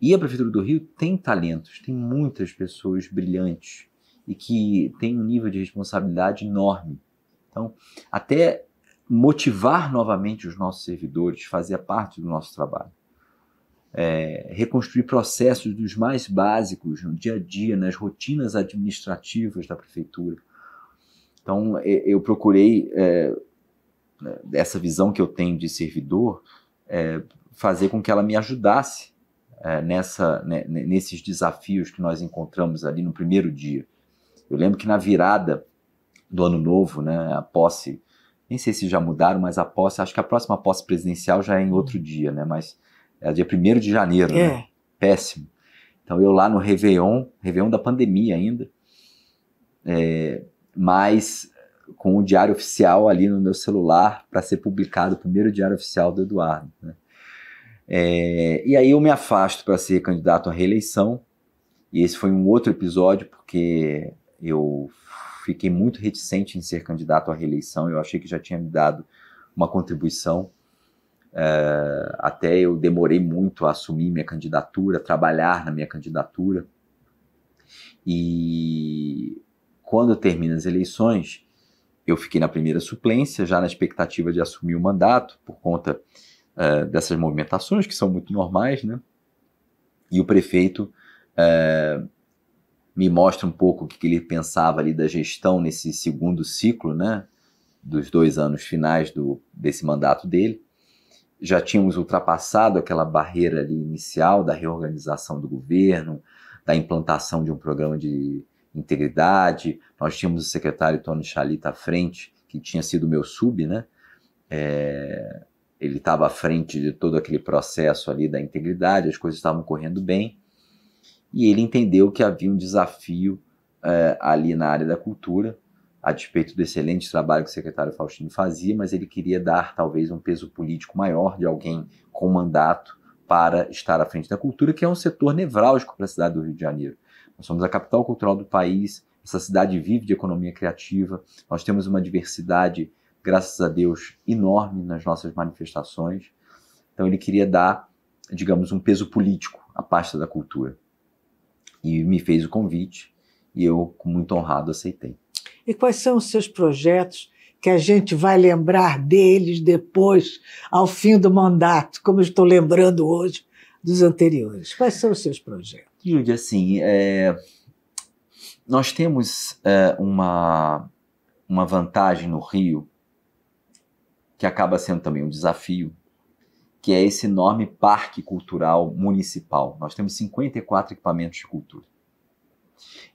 E a Prefeitura do Rio tem talentos, tem muitas pessoas brilhantes e que têm um nível de responsabilidade enorme. Então, até motivar novamente os nossos servidores fazia parte do nosso trabalho. É, reconstruir processos dos mais básicos no dia a dia, nas rotinas administrativas da prefeitura. Então, eu procurei, é, essa visão que eu tenho de servidor, é, fazer com que ela me ajudasse é, nessa, né, nesses desafios que nós encontramos ali no primeiro dia. Eu lembro que na virada do ano novo, né? A posse, nem sei se já mudaram, mas a posse, acho que a próxima posse presidencial já é em outro dia, né? Mas é dia 1 de janeiro, né? é. né? Péssimo. Então eu lá no Réveillon, Réveillon da pandemia ainda, é, mas com o diário oficial ali no meu celular para ser publicado o primeiro diário oficial do Eduardo. Né? É, e aí eu me afasto para ser candidato à reeleição E esse foi um outro episódio porque eu fiquei muito reticente em ser candidato à reeleição. Eu achei que já tinha me dado uma contribuição. É, até eu demorei muito a assumir minha candidatura, trabalhar na minha candidatura. E quando termina as eleições, eu fiquei na primeira suplência, já na expectativa de assumir o mandato, por conta uh, dessas movimentações, que são muito normais, né? E o prefeito uh, me mostra um pouco o que ele pensava ali da gestão nesse segundo ciclo, né? Dos dois anos finais do, desse mandato dele. Já tínhamos ultrapassado aquela barreira ali inicial da reorganização do governo, da implantação de um programa de integridade. Nós tínhamos o secretário Tony Chalita à frente, que tinha sido meu sub, né? É, ele estava à frente de todo aquele processo ali da integridade, as coisas estavam correndo bem, e ele entendeu que havia um desafio é, ali na área da cultura, a despeito do excelente trabalho que o secretário Faustino fazia, mas ele queria dar talvez um peso político maior de alguém com mandato para estar à frente da cultura, que é um setor nevrálgico para a cidade do Rio de Janeiro. Nós somos a capital cultural do país, essa cidade vive de economia criativa, nós temos uma diversidade, graças a Deus, enorme nas nossas manifestações. Então ele queria dar, digamos, um peso político à pasta da cultura. E me fez o convite e eu, com muito honrado, aceitei. E quais são os seus projetos que a gente vai lembrar deles depois, ao fim do mandato, como estou lembrando hoje dos anteriores? Quais são os seus projetos? Júlia, assim, é, nós temos é, uma, uma vantagem no Rio que acaba sendo também um desafio, que é esse enorme parque cultural municipal. Nós temos 54 equipamentos de cultura.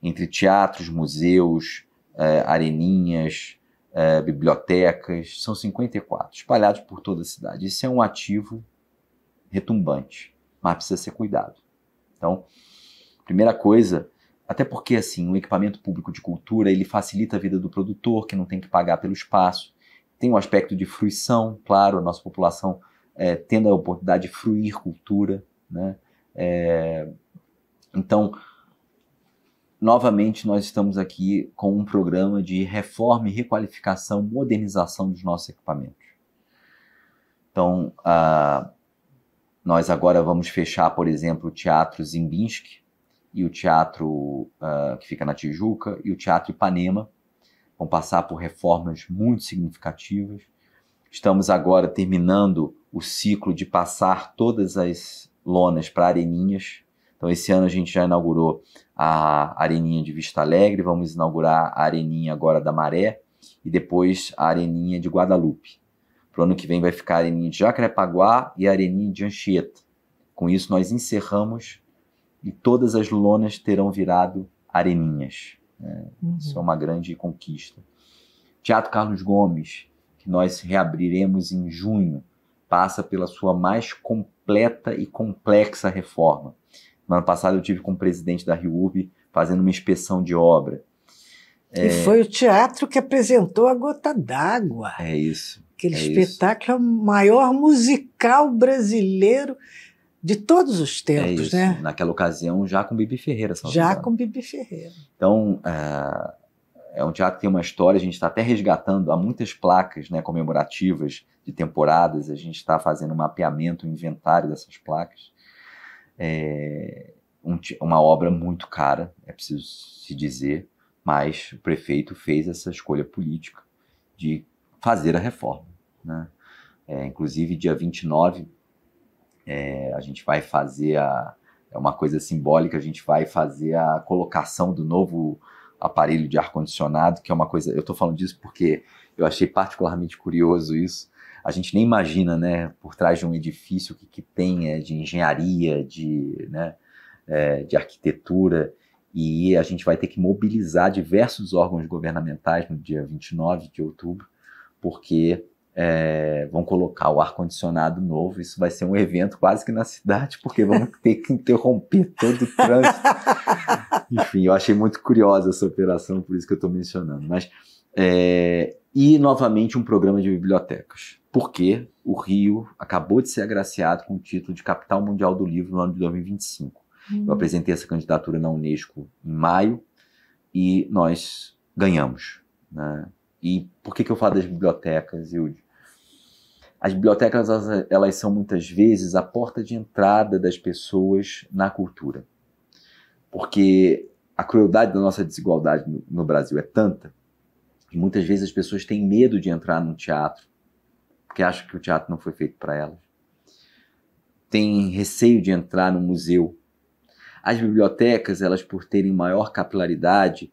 Entre teatros, museus, é, areninhas, é, bibliotecas, são 54, espalhados por toda a cidade. Isso é um ativo retumbante, mas precisa ser cuidado. Então, Primeira coisa, até porque assim, um equipamento público de cultura, ele facilita a vida do produtor, que não tem que pagar pelo espaço. Tem um aspecto de fruição, claro, a nossa população é, tendo a oportunidade de fruir cultura, né? É, então, novamente, nós estamos aqui com um programa de reforma e requalificação, modernização dos nossos equipamentos. Então, nós agora vamos fechar, por exemplo, o Teatro Zimbinski, e o Teatro uh, que fica na Tijuca e o Teatro Ipanema vão passar por reformas muito significativas. Estamos agora terminando o ciclo de passar todas as lonas para areninhas. Então, esse ano a gente já inaugurou a Areninha de Vista Alegre, vamos inaugurar a Areninha agora da Maré e depois a Areninha de Guadalupe. Para o ano que vem vai ficar a Areninha de Jacarepaguá e a Areninha de Anchieta. Com isso, nós encerramos e todas as lonas terão virado areninhas. Né? Uhum. Isso é uma grande conquista. Teatro Carlos Gomes, que nós reabriremos em junho, passa pela sua mais completa e complexa reforma. No ano passado eu tive com o presidente da RIURB fazendo uma inspeção de obra. E é... foi o teatro que apresentou a Gota d'Água. É isso. Aquele é espetáculo isso. maior musical brasileiro de todos os tempos, é né? Naquela ocasião, já com Bibi Ferreira. Já com Bibi Ferreira. Então, é, é um teatro que tem uma história, a gente está até resgatando, há muitas placas né, comemorativas de temporadas, a gente está fazendo um mapeamento, um inventário dessas placas. É um, uma obra muito cara, é preciso se dizer, mas o prefeito fez essa escolha política de fazer a reforma. Né? É, inclusive, dia 29 é, a gente vai fazer a. É uma coisa simbólica, a gente vai fazer a colocação do novo aparelho de ar-condicionado, que é uma coisa. Eu estou falando disso porque eu achei particularmente curioso isso. A gente nem imagina, né, por trás de um edifício o que, que tem é, de engenharia, de, né, é, de arquitetura, e a gente vai ter que mobilizar diversos órgãos governamentais no dia 29 de outubro, porque é, vão colocar o ar-condicionado novo. Isso vai ser um evento quase que na cidade, porque vamos ter que interromper todo o trânsito. <laughs> Enfim, eu achei muito curiosa essa operação, por isso que eu estou mencionando. Mas, é, e, novamente, um programa de bibliotecas. Porque o Rio acabou de ser agraciado com o título de Capital Mundial do Livro no ano de 2025. Eu apresentei essa candidatura na Unesco em maio e nós ganhamos. Né? E por que, que eu falo das bibliotecas, Hilde? As bibliotecas elas, elas são muitas vezes a porta de entrada das pessoas na cultura. Porque a crueldade da nossa desigualdade no, no Brasil é tanta que muitas vezes as pessoas têm medo de entrar num teatro porque acham que o teatro não foi feito para elas. Tem receio de entrar no museu. As bibliotecas, elas por terem maior capilaridade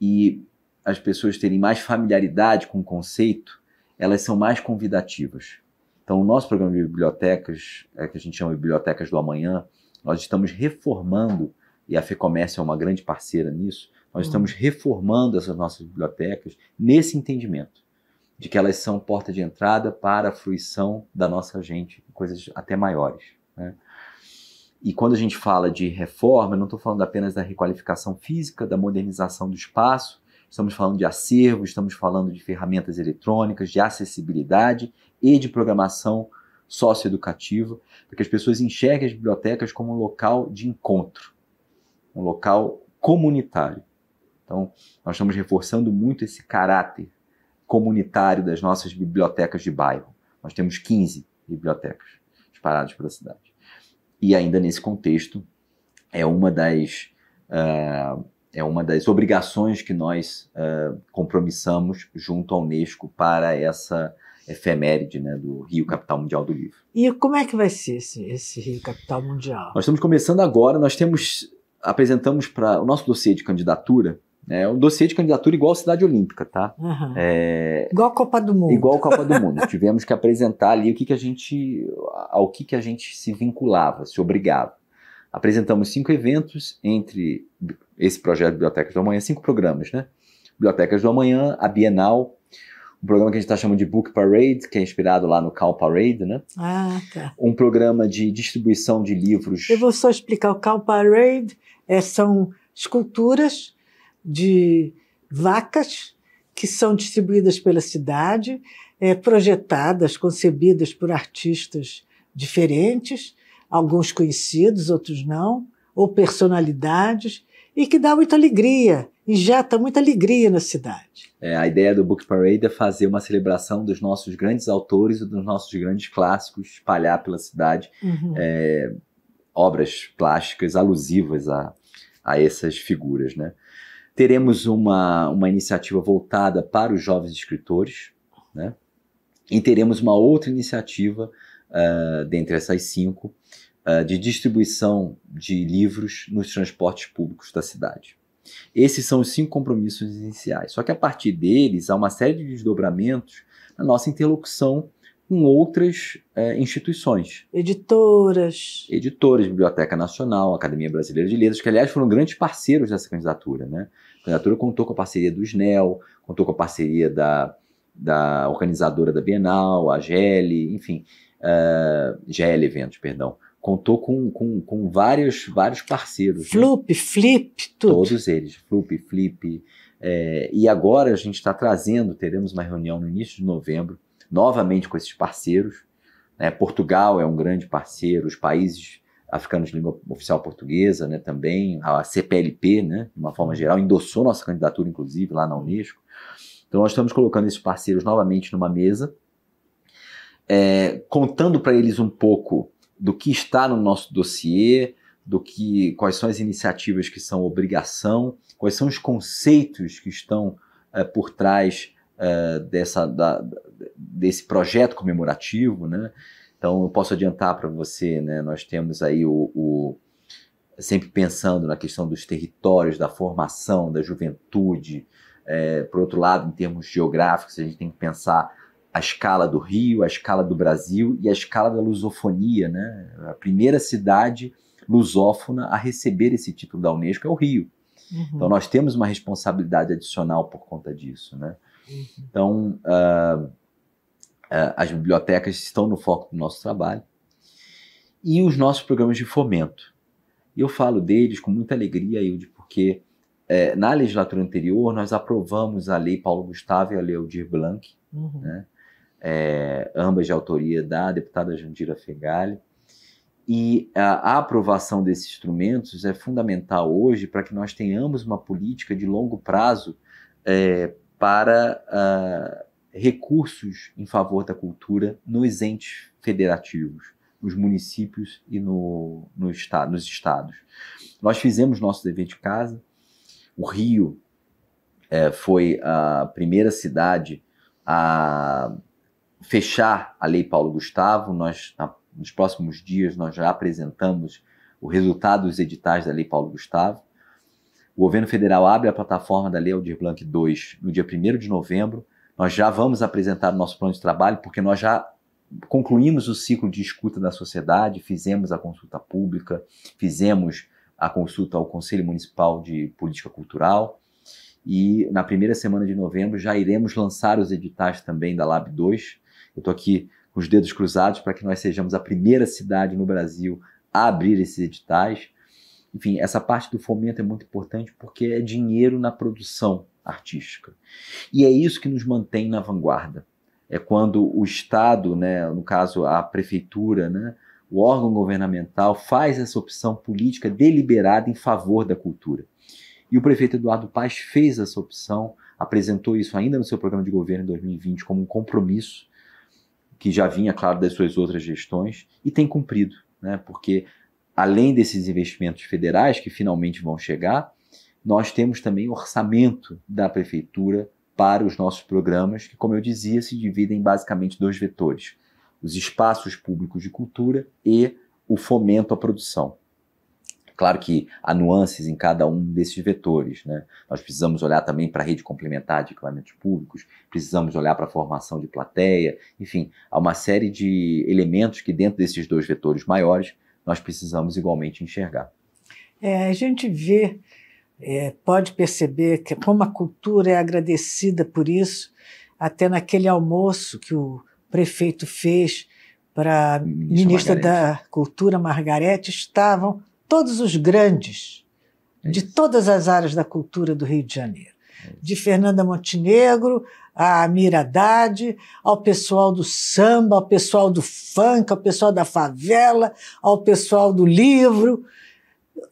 e as pessoas terem mais familiaridade com o conceito, elas são mais convidativas. Então, o nosso programa de bibliotecas, é, que a gente chama de Bibliotecas do Amanhã, nós estamos reformando, e a FEComércio é uma grande parceira nisso, nós uhum. estamos reformando essas nossas bibliotecas nesse entendimento, de que elas são porta de entrada para a fruição da nossa gente, coisas até maiores. Né? E quando a gente fala de reforma, não estou falando apenas da requalificação física, da modernização do espaço, estamos falando de acervo, estamos falando de ferramentas eletrônicas, de acessibilidade e de programação socioeducativa, para que as pessoas enxerguem as bibliotecas como um local de encontro, um local comunitário. Então, nós estamos reforçando muito esse caráter comunitário das nossas bibliotecas de bairro. Nós temos 15 bibliotecas espalhadas pela cidade. E ainda nesse contexto, é uma das, uh, é uma das obrigações que nós uh, compromissamos junto à Unesco para essa efeméride né, do Rio Capital Mundial do Livro. E como é que vai ser esse, esse Rio Capital Mundial? Nós estamos começando agora, nós temos apresentamos para o nosso dossiê de candidatura, é um dossiê de candidatura igual Cidade Olímpica, tá? Uhum. É, igual a Copa do Mundo. Igual a Copa do Mundo. <laughs> Tivemos que apresentar ali o que, que a gente, ao que, que a gente se vinculava, se obrigava. Apresentamos cinco eventos entre esse projeto Bibliotecas do Amanhã, cinco programas, né? Bibliotecas do Amanhã, a Bienal, um programa que a gente está chamando de Book Parade, que é inspirado lá no Cal Parade, né? Ah, tá. Um programa de distribuição de livros. Eu vou só explicar. O Cal Parade é, são esculturas de vacas que são distribuídas pela cidade, é, projetadas, concebidas por artistas diferentes, alguns conhecidos, outros não, ou personalidades, e que dá muita alegria, injeta muita alegria na cidade. É, a ideia do Book Parade é fazer uma celebração dos nossos grandes autores e dos nossos grandes clássicos, espalhar pela cidade uhum. é, obras plásticas alusivas a, a essas figuras, né? Teremos uma, uma iniciativa voltada para os jovens escritores, né? E teremos uma outra iniciativa, uh, dentre essas cinco, uh, de distribuição de livros nos transportes públicos da cidade. Esses são os cinco compromissos iniciais. Só que a partir deles há uma série de desdobramentos na nossa interlocução com outras é, instituições. Editoras. Editoras, Biblioteca Nacional, Academia Brasileira de Letras, que aliás foram grandes parceiros dessa candidatura. Né? A candidatura contou com a parceria do SNEL, contou com a parceria da, da organizadora da Bienal, a GEL, enfim, uh, GEL Eventos, perdão. Contou com, com, com vários, vários parceiros. Flup, né? Flip, tudo. Todos eles, Flup, Flip. É, e agora a gente está trazendo, teremos uma reunião no início de novembro, novamente com esses parceiros. Né? Portugal é um grande parceiro, os países africanos de língua oficial portuguesa né, também, a CPLP, né, de uma forma geral, endossou nossa candidatura, inclusive, lá na Unesco. Então, nós estamos colocando esses parceiros novamente numa mesa, é, contando para eles um pouco do que está no nosso dossiê, do que, quais são as iniciativas que são obrigação, quais são os conceitos que estão é, por trás é, dessa, da, desse projeto comemorativo, né? Então eu posso adiantar para você, né? Nós temos aí o, o, sempre pensando na questão dos territórios, da formação, da juventude. É, por outro lado, em termos geográficos, a gente tem que pensar a escala do Rio, a escala do Brasil e a escala da lusofonia, né? A primeira cidade lusófona a receber esse título da Unesco é o Rio. Uhum. Então nós temos uma responsabilidade adicional por conta disso, né? Uhum. Então uh, uh, as bibliotecas estão no foco do nosso trabalho e os nossos programas de fomento. E eu falo deles com muita alegria, Hilde, porque é, na legislatura anterior nós aprovamos a lei Paulo Gustavo e a lei Aldir Blanc, uhum. né? É, ambas de autoria da deputada Jandira Fegali, E a, a aprovação desses instrumentos é fundamental hoje para que nós tenhamos uma política de longo prazo é, para uh, recursos em favor da cultura nos entes federativos, nos municípios e no, no nos estados. Nós fizemos nosso dever de casa. O Rio é, foi a primeira cidade a fechar a Lei Paulo Gustavo. Nós, na nos próximos dias nós já apresentamos o resultado dos editais da Lei Paulo Gustavo. O governo federal abre a plataforma da Lei Aldir Blanc II no dia 1 de novembro. Nós já vamos apresentar o nosso plano de trabalho, porque nós já concluímos o ciclo de escuta da sociedade, fizemos a consulta pública, fizemos a consulta ao Conselho Municipal de Política Cultural e na primeira semana de novembro já iremos lançar os editais também da Lab 2. Eu estou aqui com os dedos cruzados para que nós sejamos a primeira cidade no Brasil a abrir esses editais. Enfim, essa parte do fomento é muito importante porque é dinheiro na produção artística. E é isso que nos mantém na vanguarda. É quando o Estado, né, no caso a prefeitura, né, o órgão governamental faz essa opção política deliberada em favor da cultura. E o prefeito Eduardo Paes fez essa opção, apresentou isso ainda no seu programa de governo em 2020 como um compromisso que já vinha, claro, das suas outras gestões, e tem cumprido, né? porque além desses investimentos federais que finalmente vão chegar, nós temos também orçamento da prefeitura para os nossos programas, que, como eu dizia, se dividem em basicamente dois vetores: os espaços públicos de cultura e o fomento à produção. Claro que há nuances em cada um desses vetores. Né? Nós precisamos olhar também para a rede complementar de equipamentos públicos, precisamos olhar para a formação de plateia, enfim, há uma série de elementos que, dentro desses dois vetores maiores, nós precisamos igualmente enxergar. É, a gente vê, é, pode perceber que como a cultura é agradecida por isso, até naquele almoço que o prefeito fez para a ministra Margarete. da Cultura, Margarete, estavam todos os grandes é de todas as áreas da cultura do Rio de Janeiro. É de Fernanda Montenegro a Mira Haddad, ao pessoal do samba, ao pessoal do funk, ao pessoal da favela, ao pessoal do livro,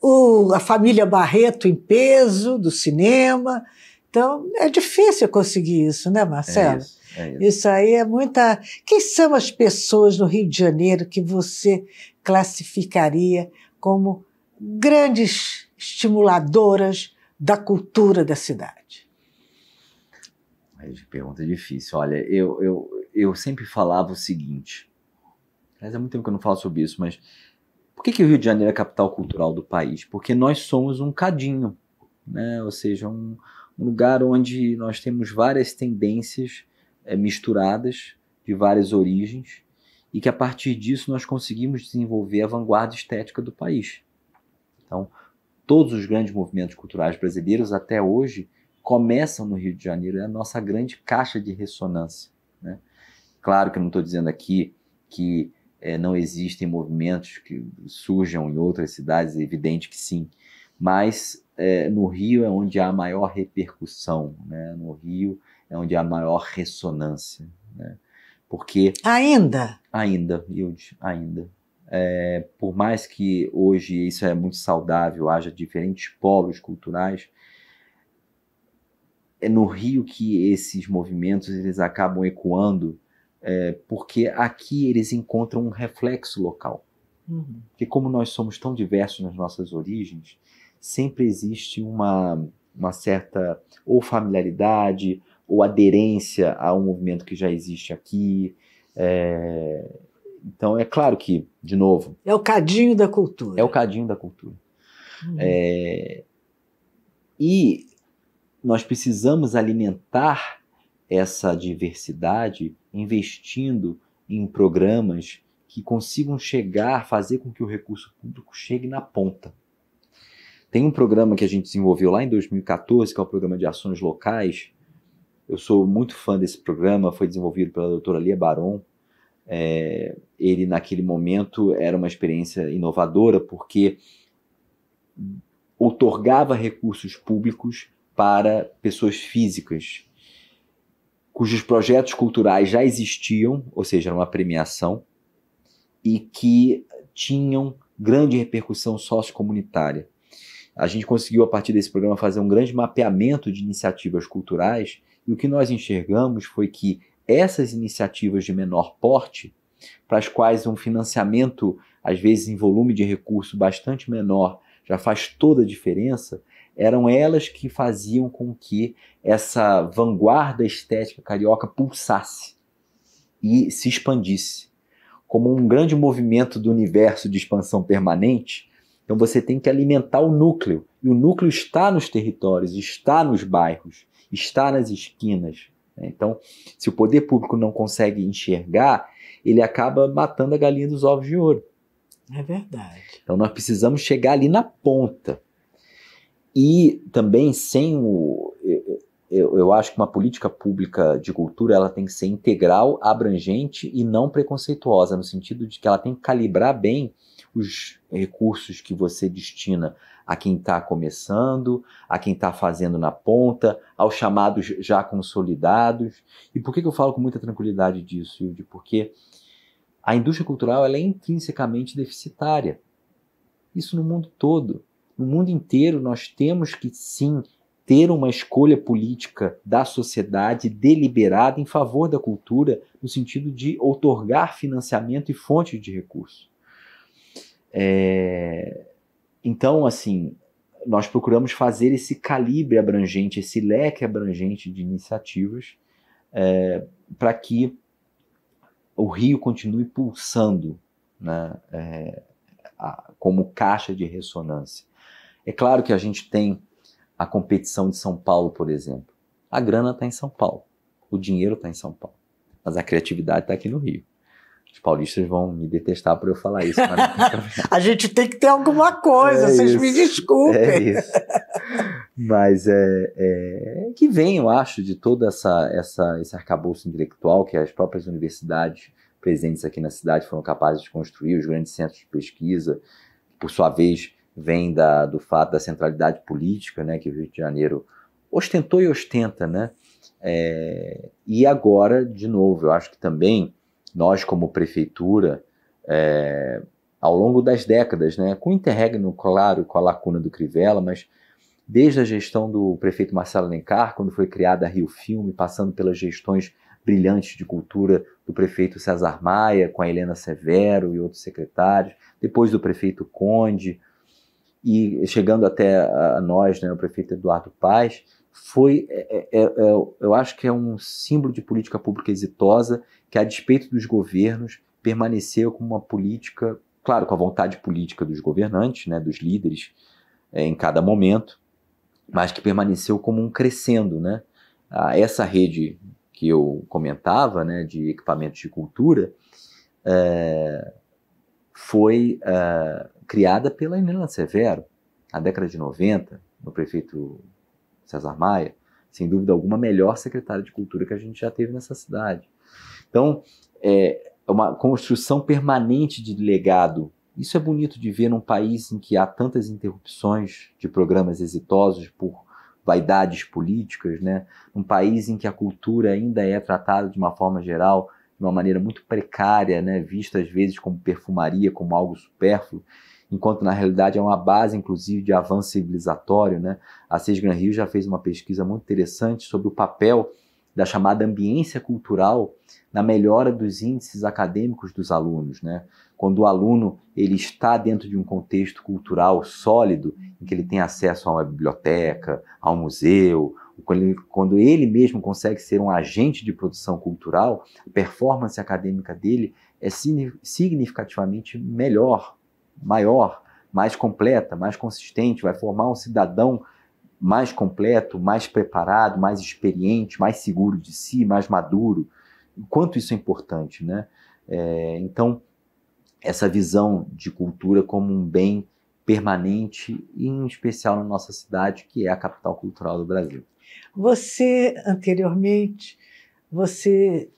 o, a família Barreto em peso, do cinema. Então, é difícil conseguir isso, né, Marcelo? É isso, é isso. isso aí é muita. Quem são as pessoas no Rio de Janeiro que você classificaria como grandes estimuladoras da cultura da cidade? Pergunta difícil. Olha, eu, eu, eu sempre falava o seguinte. Mas é muito tempo que eu não falo sobre isso, mas por que, que o Rio de Janeiro é a capital cultural do país? Porque nós somos um cadinho, né? ou seja, um, um lugar onde nós temos várias tendências é, misturadas, de várias origens, e que a partir disso nós conseguimos desenvolver a vanguarda estética do país. Então, todos os grandes movimentos culturais brasileiros até hoje começam no Rio de Janeiro, é a nossa grande caixa de ressonância. Né? Claro que eu não estou dizendo aqui que é, não existem movimentos que surjam em outras cidades, é evidente que sim, mas é, no Rio é onde há a maior repercussão, né? no Rio é onde há a maior ressonância. Né? Porque. Ainda? Ainda, Yildi, ainda. É, por mais que hoje isso é muito saudável, haja diferentes polos culturais, é no Rio que esses movimentos eles acabam ecoando, é, porque aqui eles encontram um reflexo local. Uhum. Porque como nós somos tão diversos nas nossas origens, sempre existe uma, uma certa ou familiaridade ou aderência a um movimento que já existe aqui. É, então, é claro que, de novo. É o cadinho da cultura. É o cadinho da cultura. Uhum. É, e nós precisamos alimentar essa diversidade investindo em programas que consigam chegar, fazer com que o recurso público chegue na ponta. Tem um programa que a gente desenvolveu lá em 2014, que é o programa de ações locais. Eu sou muito fã desse programa, foi desenvolvido pela doutora Lia Baron, é, ele naquele momento era uma experiência inovadora porque otorgava recursos públicos para pessoas físicas cujos projetos culturais já existiam, ou seja, era uma premiação, e que tinham grande repercussão sociocomunitária. A gente conseguiu, a partir desse programa, fazer um grande mapeamento de iniciativas culturais e o que nós enxergamos foi que essas iniciativas de menor porte, para as quais um financiamento, às vezes em volume de recurso bastante menor, já faz toda a diferença, eram elas que faziam com que essa vanguarda estética carioca pulsasse e se expandisse. Como um grande movimento do universo de expansão permanente, então você tem que alimentar o núcleo. E o núcleo está nos territórios, está nos bairros, está nas esquinas. Né? Então, se o poder público não consegue enxergar, ele acaba matando a galinha dos ovos de ouro. É verdade. Então nós precisamos chegar ali na ponta. E também sem o. Eu, eu acho que uma política pública de cultura ela tem que ser integral, abrangente e não preconceituosa, no sentido de que ela tem que calibrar bem os recursos que você destina a quem está começando, a quem está fazendo na ponta, aos chamados já consolidados. E por que, que eu falo com muita tranquilidade disso, Hilde? Porque a indústria cultural ela é intrinsecamente deficitária. Isso no mundo todo. No mundo inteiro, nós temos que sim ter uma escolha política da sociedade deliberada em favor da cultura, no sentido de outorgar financiamento e fontes de recursos. É... Então, assim, nós procuramos fazer esse calibre abrangente, esse leque abrangente de iniciativas é, para que o rio continue pulsando né, é, a, como caixa de ressonância. É claro que a gente tem a competição de São Paulo, por exemplo. A grana está em São Paulo, o dinheiro está em São Paulo, mas a criatividade está aqui no Rio. Os paulistas vão me detestar por eu falar isso. <laughs> a gente tem que ter alguma coisa, é vocês isso, me desculpem. É isso. Mas é, é, que vem, eu acho, de todo essa, essa, esse arcabouço intelectual que as próprias universidades presentes aqui na cidade foram capazes de construir, os grandes centros de pesquisa, por sua vez, vem da, do fato da centralidade política, né, que o Rio de Janeiro ostentou e ostenta, né? É, e agora, de novo, eu acho que também nós, como prefeitura, é, ao longo das décadas, né, com interregno, claro, com a lacuna do Crivella, mas desde a gestão do prefeito Marcelo Alencar, quando foi criada a Rio Filme, passando pelas gestões brilhantes de cultura do prefeito César Maia, com a Helena Severo e outros secretários, depois do prefeito Conde, e chegando até a nós, né, o prefeito Eduardo Paz, foi, é, é, é, eu acho que é um símbolo de política pública exitosa que, a despeito dos governos, permaneceu com uma política, claro, com a vontade política dos governantes, né, dos líderes, é, em cada momento, mas que permaneceu como um crescendo, né? Ah, essa rede que eu comentava, né, de equipamentos de cultura, é, foi é, criada pela Helena Severo, na década de 90, no prefeito César Maia, sem dúvida alguma, a melhor secretária de cultura que a gente já teve nessa cidade. Então, é uma construção permanente de legado. Isso é bonito de ver num país em que há tantas interrupções de programas exitosos por vaidades políticas, né? Num país em que a cultura ainda é tratada de uma forma geral de uma maneira muito precária, né? Vista às vezes como perfumaria, como algo supérfluo, enquanto na realidade é uma base, inclusive, de avanço civilizatório, né? A Sesgran Rio já fez uma pesquisa muito interessante sobre o papel da chamada ambiência cultural na melhora dos índices acadêmicos dos alunos, né? Quando o aluno ele está dentro de um contexto cultural sólido, em que ele tem acesso a uma biblioteca, a um museu, quando ele, quando ele mesmo consegue ser um agente de produção cultural, a performance acadêmica dele é significativamente melhor, maior, mais completa, mais consistente, vai formar um cidadão mais completo, mais preparado, mais experiente, mais seguro de si, mais maduro. O quanto isso é importante, né? É, então, essa visão de cultura como um bem permanente, em especial na nossa cidade, que é a capital cultural do Brasil. Você, anteriormente, você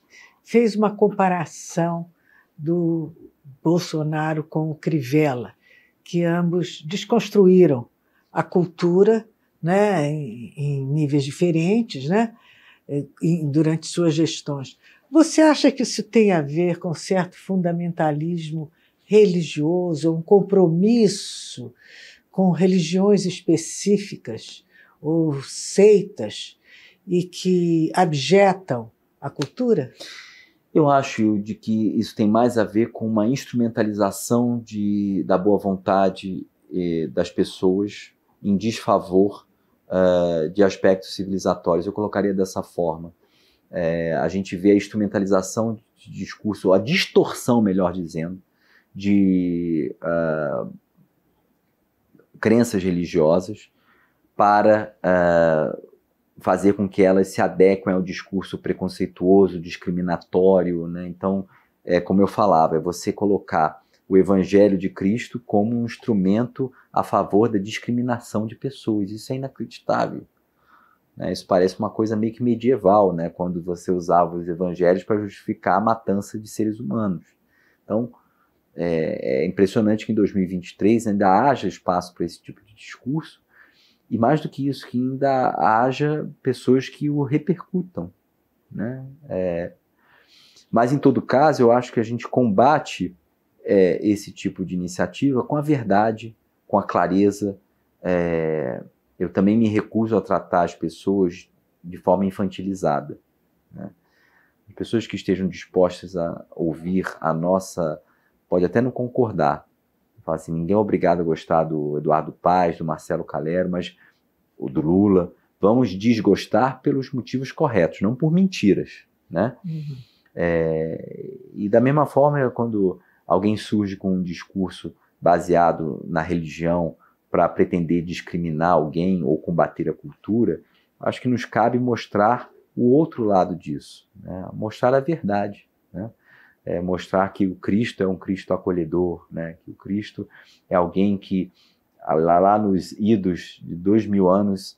fez uma comparação do Bolsonaro com o Crivella, que ambos desconstruíram a cultura né, em, em níveis diferentes, né, em, durante suas gestões. Você acha que isso tem a ver com certo fundamentalismo religioso, um compromisso com religiões específicas ou seitas e que abjetam a cultura? Eu acho de que isso tem mais a ver com uma instrumentalização de, da boa vontade eh, das pessoas em desfavor uh, de aspectos civilizatórios. Eu colocaria dessa forma. É, a gente vê a instrumentalização de discurso, a distorção, melhor dizendo, de uh, crenças religiosas para uh, fazer com que elas se adequem ao discurso preconceituoso, discriminatório. Né? Então, é como eu falava, é você colocar o Evangelho de Cristo como um instrumento a favor da discriminação de pessoas. Isso é inacreditável. Né? Isso parece uma coisa meio que medieval, né? quando você usava os evangelhos para justificar a matança de seres humanos. Então, é, é impressionante que em 2023 ainda haja espaço para esse tipo de discurso, e mais do que isso, que ainda haja pessoas que o repercutam. Né? É, mas, em todo caso, eu acho que a gente combate é, esse tipo de iniciativa com a verdade, com a clareza. É, eu também me recuso a tratar as pessoas de forma infantilizada. Né? Pessoas que estejam dispostas a ouvir a nossa. Pode até não concordar. Fala assim, ninguém é obrigado a gostar do Eduardo Paz, do Marcelo Calero, mas o do Lula. Vamos desgostar pelos motivos corretos, não por mentiras. Né? Uhum. É, e da mesma forma, quando alguém surge com um discurso baseado na religião para pretender discriminar alguém ou combater a cultura, acho que nos cabe mostrar o outro lado disso, né? mostrar a verdade, né? É mostrar que o Cristo é um Cristo acolhedor, né? que o Cristo é alguém que lá, lá nos idos de dois mil anos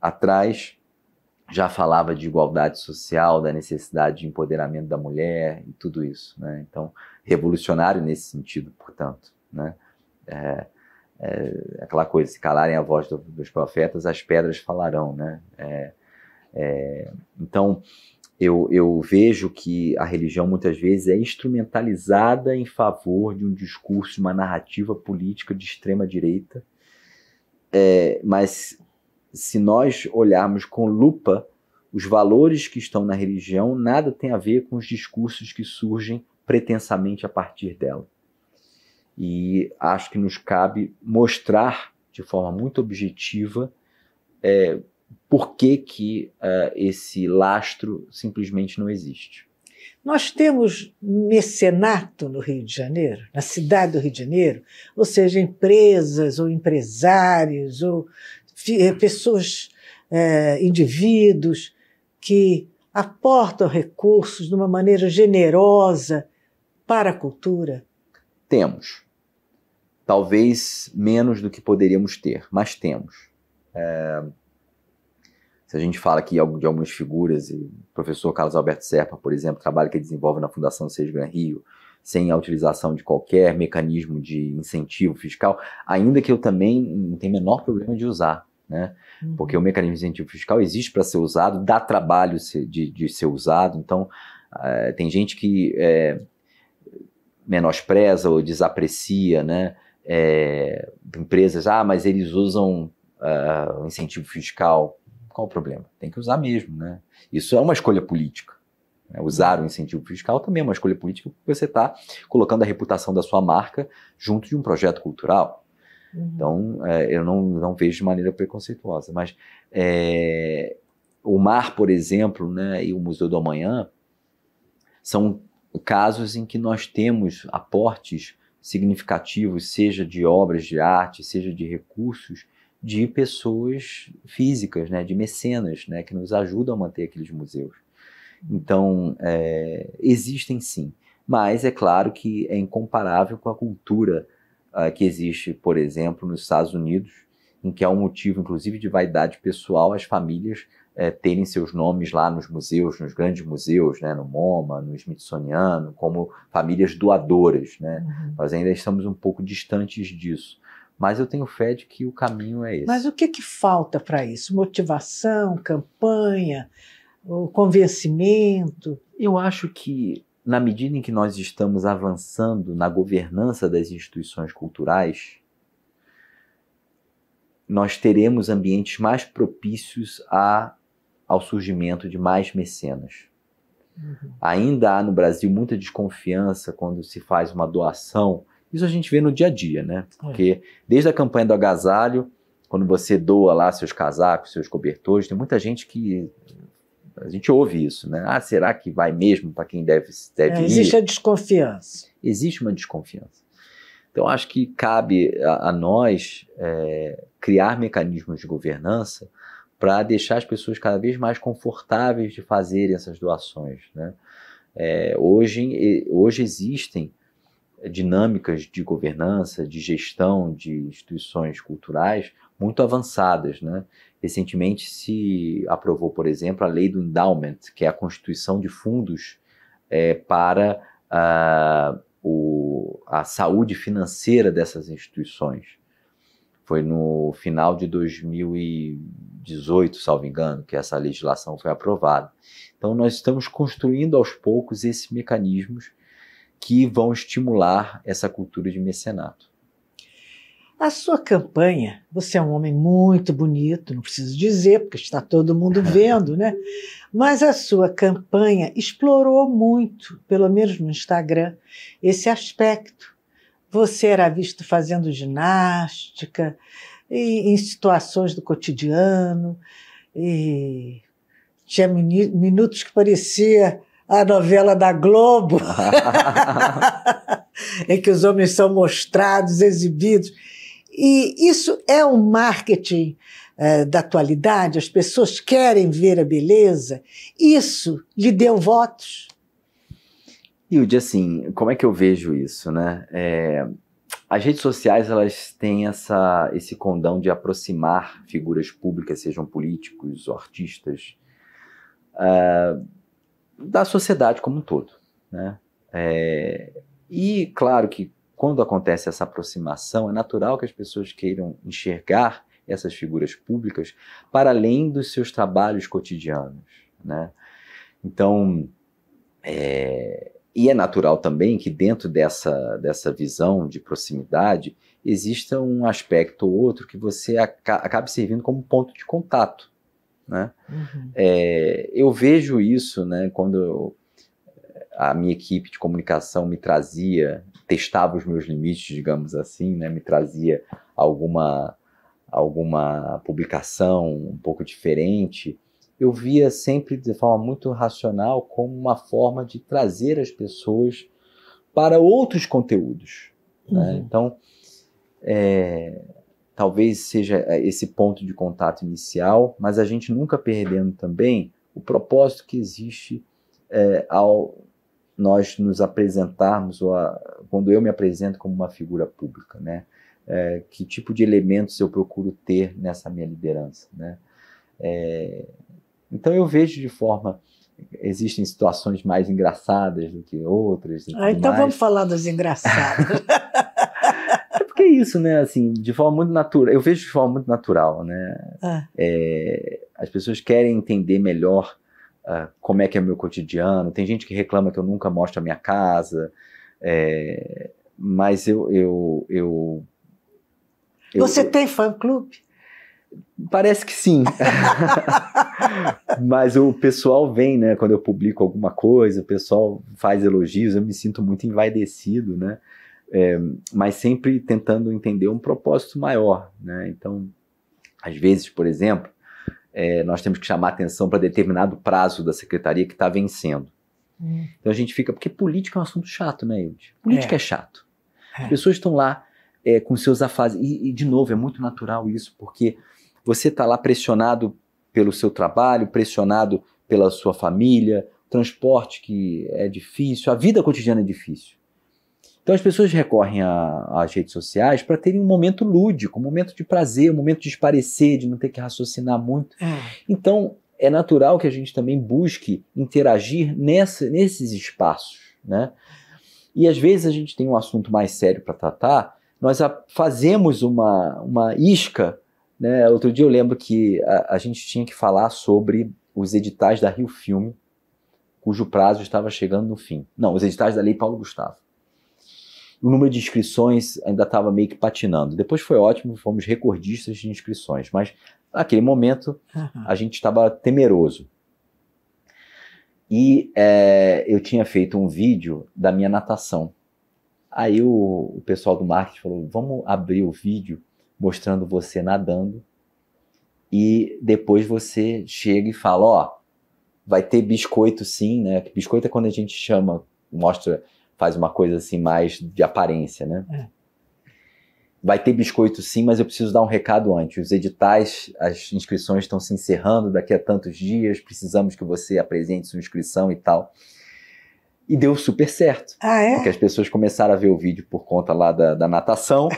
atrás já falava de igualdade social, da necessidade de empoderamento da mulher e tudo isso. Né? Então, revolucionário nesse sentido, portanto. Né? É, é, aquela coisa, se calarem a voz do, dos profetas, as pedras falarão. Né? É, é, então, eu, eu vejo que a religião muitas vezes é instrumentalizada em favor de um discurso, uma narrativa política de extrema direita, é, mas se nós olharmos com lupa os valores que estão na religião, nada tem a ver com os discursos que surgem pretensamente a partir dela. E acho que nos cabe mostrar de forma muito objetiva é, por que, que uh, esse lastro simplesmente não existe. Nós temos mecenato no Rio de Janeiro, na cidade do Rio de Janeiro, ou seja, empresas ou empresários ou eh, pessoas, é, indivíduos que aportam recursos de uma maneira generosa para a cultura? Temos. Talvez menos do que poderíamos ter, mas temos. É, se a gente fala aqui de algumas figuras, o professor Carlos Alberto Serpa, por exemplo, trabalho que ele desenvolve na Fundação Seis Gran Rio, sem a utilização de qualquer mecanismo de incentivo fiscal, ainda que eu também não tenha menor problema de usar, né? Uhum. Porque o mecanismo de incentivo fiscal existe para ser usado, dá trabalho de, de ser usado, então uh, tem gente que é, menospreza ou desaprecia, né? É, empresas, ah, mas eles usam uh, incentivo fiscal. Qual o problema? Tem que usar mesmo, né? Isso é uma escolha política. Né? Usar o incentivo fiscal também é uma escolha política porque você está colocando a reputação da sua marca junto de um projeto cultural. Uhum. Então, é, eu não, não vejo de maneira preconceituosa. Mas é, o Mar, por exemplo, né, e o Museu do Amanhã são casos em que nós temos aportes significativos, seja de obras de arte, seja de recursos, de pessoas físicas, né, de mecenas, né, que nos ajudam a manter aqueles museus. Então, é, existem sim, mas é claro que é incomparável com a cultura uh, que existe, por exemplo, nos Estados Unidos, em que é um motivo, inclusive, de vaidade pessoal as famílias é, terem seus nomes lá nos museus, nos grandes museus, né, no MoMA, no Smithsoniano, como famílias doadoras. Né? Uhum. Nós ainda estamos um pouco distantes disso. Mas eu tenho fé de que o caminho é esse. Mas o que, que falta para isso? Motivação, campanha, o convencimento? Eu acho que, na medida em que nós estamos avançando na governança das instituições culturais, nós teremos ambientes mais propícios a, ao surgimento de mais mecenas. Uhum. Ainda há no Brasil muita desconfiança quando se faz uma doação. Isso a gente vê no dia a dia, né? É. Porque desde a campanha do agasalho, quando você doa lá seus casacos, seus cobertores, tem muita gente que a gente ouve isso, né? Ah, será que vai mesmo para quem deve, deve é, Existe a desconfiança. Existe uma desconfiança. Então, acho que cabe a, a nós é, criar mecanismos de governança para deixar as pessoas cada vez mais confortáveis de fazerem essas doações. Né? É, hoje, hoje existem dinâmicas de governança, de gestão de instituições culturais muito avançadas. Né? Recentemente se aprovou, por exemplo, a lei do endowment, que é a constituição de fundos é, para uh, o, a saúde financeira dessas instituições. Foi no final de 2018, salvo engano, que essa legislação foi aprovada. Então, nós estamos construindo aos poucos esses mecanismos que vão estimular essa cultura de mecenato. A sua campanha, você é um homem muito bonito, não preciso dizer, porque está todo mundo <laughs> vendo, né? Mas a sua campanha explorou muito, pelo menos no Instagram, esse aspecto você era visto fazendo ginástica, e, em situações do cotidiano, e tinha minutos que parecia a novela da Globo, <laughs> <laughs> em que os homens são mostrados, exibidos. E isso é um marketing é, da atualidade, as pessoas querem ver a beleza. Isso lhe deu votos. Hilde, assim, como é que eu vejo isso, né? É, as redes sociais, elas têm essa, esse condão de aproximar figuras públicas, sejam políticos ou artistas, uh, da sociedade como um todo, né? É, e, claro que quando acontece essa aproximação, é natural que as pessoas queiram enxergar essas figuras públicas para além dos seus trabalhos cotidianos, né? Então, é, e é natural também que dentro dessa, dessa visão de proximidade exista um aspecto ou outro que você aca acabe servindo como ponto de contato. Né? Uhum. É, eu vejo isso né, quando a minha equipe de comunicação me trazia, testava os meus limites, digamos assim, né, me trazia alguma, alguma publicação um pouco diferente eu via sempre de forma muito racional como uma forma de trazer as pessoas para outros conteúdos. Né? Uhum. Então, é, talvez seja esse ponto de contato inicial, mas a gente nunca perdendo também o propósito que existe é, ao nós nos apresentarmos, ou a, quando eu me apresento como uma figura pública, né? É, que tipo de elementos eu procuro ter nessa minha liderança, né? É, então eu vejo de forma. Existem situações mais engraçadas do que outras. Ah, então mais. vamos falar das engraçadas. <laughs> isso, né? Assim, de forma muito natural. Eu vejo de forma muito natural, né? Ah. É, as pessoas querem entender melhor uh, como é que é o meu cotidiano. Tem gente que reclama que eu nunca mostro a minha casa. É, mas eu, eu, eu, eu Você eu, tem fã-clube? Parece que sim. <laughs> Mas o pessoal vem, né? Quando eu publico alguma coisa, o pessoal faz elogios, eu me sinto muito envaidecido, né? É, mas sempre tentando entender um propósito maior, né? Então, às vezes, por exemplo, é, nós temos que chamar atenção para determinado prazo da secretaria que está vencendo. Hum. Então a gente fica, porque política é um assunto chato, né, Eude? Política é, é chato. É. As pessoas estão lá é, com seus afases. E, e, de novo, é muito natural isso, porque você está lá pressionado pelo seu trabalho, pressionado pela sua família, transporte que é difícil, a vida cotidiana é difícil. Então as pessoas recorrem às redes sociais para terem um momento lúdico, um momento de prazer, um momento de esparecer, de não ter que raciocinar muito. É. Então é natural que a gente também busque interagir nessa, nesses espaços, né? E às vezes a gente tem um assunto mais sério para tratar, nós fazemos uma, uma isca né? Outro dia eu lembro que a, a gente tinha que falar sobre os editais da Rio Filme, cujo prazo estava chegando no fim. Não, os editais da Lei Paulo Gustavo. O número de inscrições ainda estava meio que patinando. Depois foi ótimo, fomos recordistas de inscrições, mas naquele momento uhum. a gente estava temeroso. E é, eu tinha feito um vídeo da minha natação. Aí o, o pessoal do marketing falou: vamos abrir o vídeo mostrando você nadando e depois você chega e fala: ó, vai ter biscoito sim, né? Biscoito é quando a gente chama, mostra, faz uma coisa assim mais de aparência, né? É. Vai ter biscoito sim, mas eu preciso dar um recado antes. Os editais, as inscrições estão se encerrando daqui a tantos dias, precisamos que você apresente sua inscrição e tal. E deu super certo. Ah, é? Porque as pessoas começaram a ver o vídeo por conta lá da, da natação,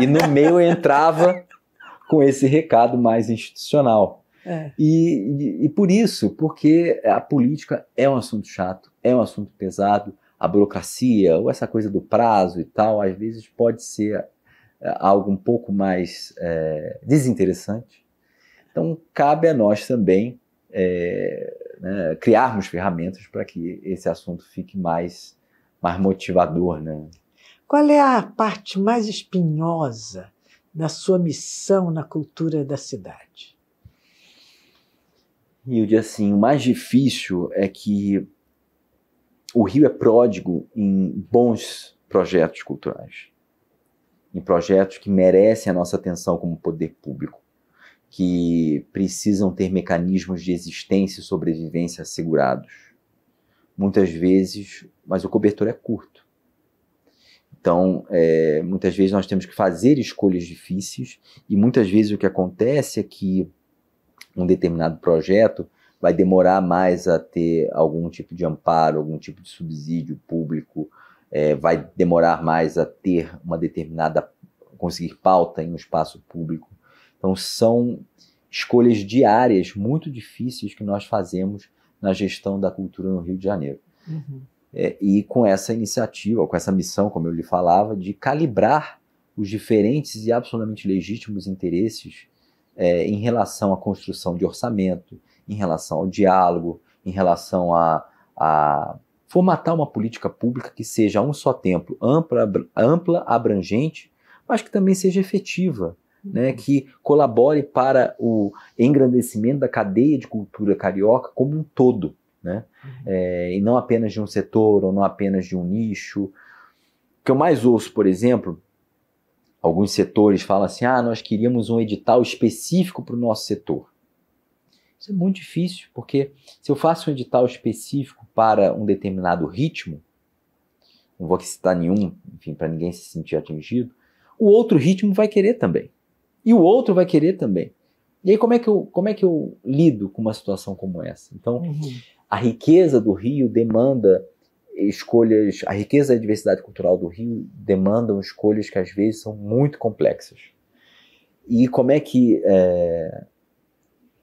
e no <laughs> meio eu entrava com esse recado mais institucional. É. E, e, e, por isso, porque a política é um assunto chato, é um assunto pesado, a burocracia, ou essa coisa do prazo e tal, às vezes pode ser é, algo um pouco mais é, desinteressante. Então, cabe a nós também é, né, criarmos ferramentas para que esse assunto fique mais, mais motivador. Né? Qual é a parte mais espinhosa da sua missão na cultura da cidade? E eu digo assim, o mais difícil é que o Rio é pródigo em bons projetos culturais em projetos que merecem a nossa atenção como poder público, que precisam ter mecanismos de existência e sobrevivência assegurados. Muitas vezes, mas o cobertor é curto. Então, é, muitas vezes nós temos que fazer escolhas difíceis e muitas vezes o que acontece é que um determinado projeto vai demorar mais a ter algum tipo de amparo, algum tipo de subsídio público, é, vai demorar mais a ter uma determinada conseguir pauta em um espaço público. Então são escolhas diárias muito difíceis que nós fazemos na gestão da cultura no Rio de Janeiro. Uhum. É, e com essa iniciativa, com essa missão, como eu lhe falava, de calibrar os diferentes e absolutamente legítimos interesses é, em relação à construção de orçamento, em relação ao diálogo, em relação a, a formatar uma política pública que seja a um só tempo ampla, ampla abrangente, mas que também seja efetiva, né, uhum. que colabore para o engrandecimento da cadeia de cultura carioca como um todo, né, uhum. é, e não apenas de um setor ou não apenas de um nicho. O que eu mais ouço, por exemplo, alguns setores falam assim: ah, nós queríamos um edital específico para o nosso setor. Isso é muito difícil, porque se eu faço um edital específico para um determinado ritmo, não vou aqui citar nenhum, enfim, para ninguém se sentir atingido, o outro ritmo vai querer também. E o outro vai querer também. E aí, como é que eu, como é que eu lido com uma situação como essa? Então, uhum. a riqueza do Rio demanda escolhas, a riqueza da diversidade cultural do Rio demandam escolhas que às vezes são muito complexas. E como é que é,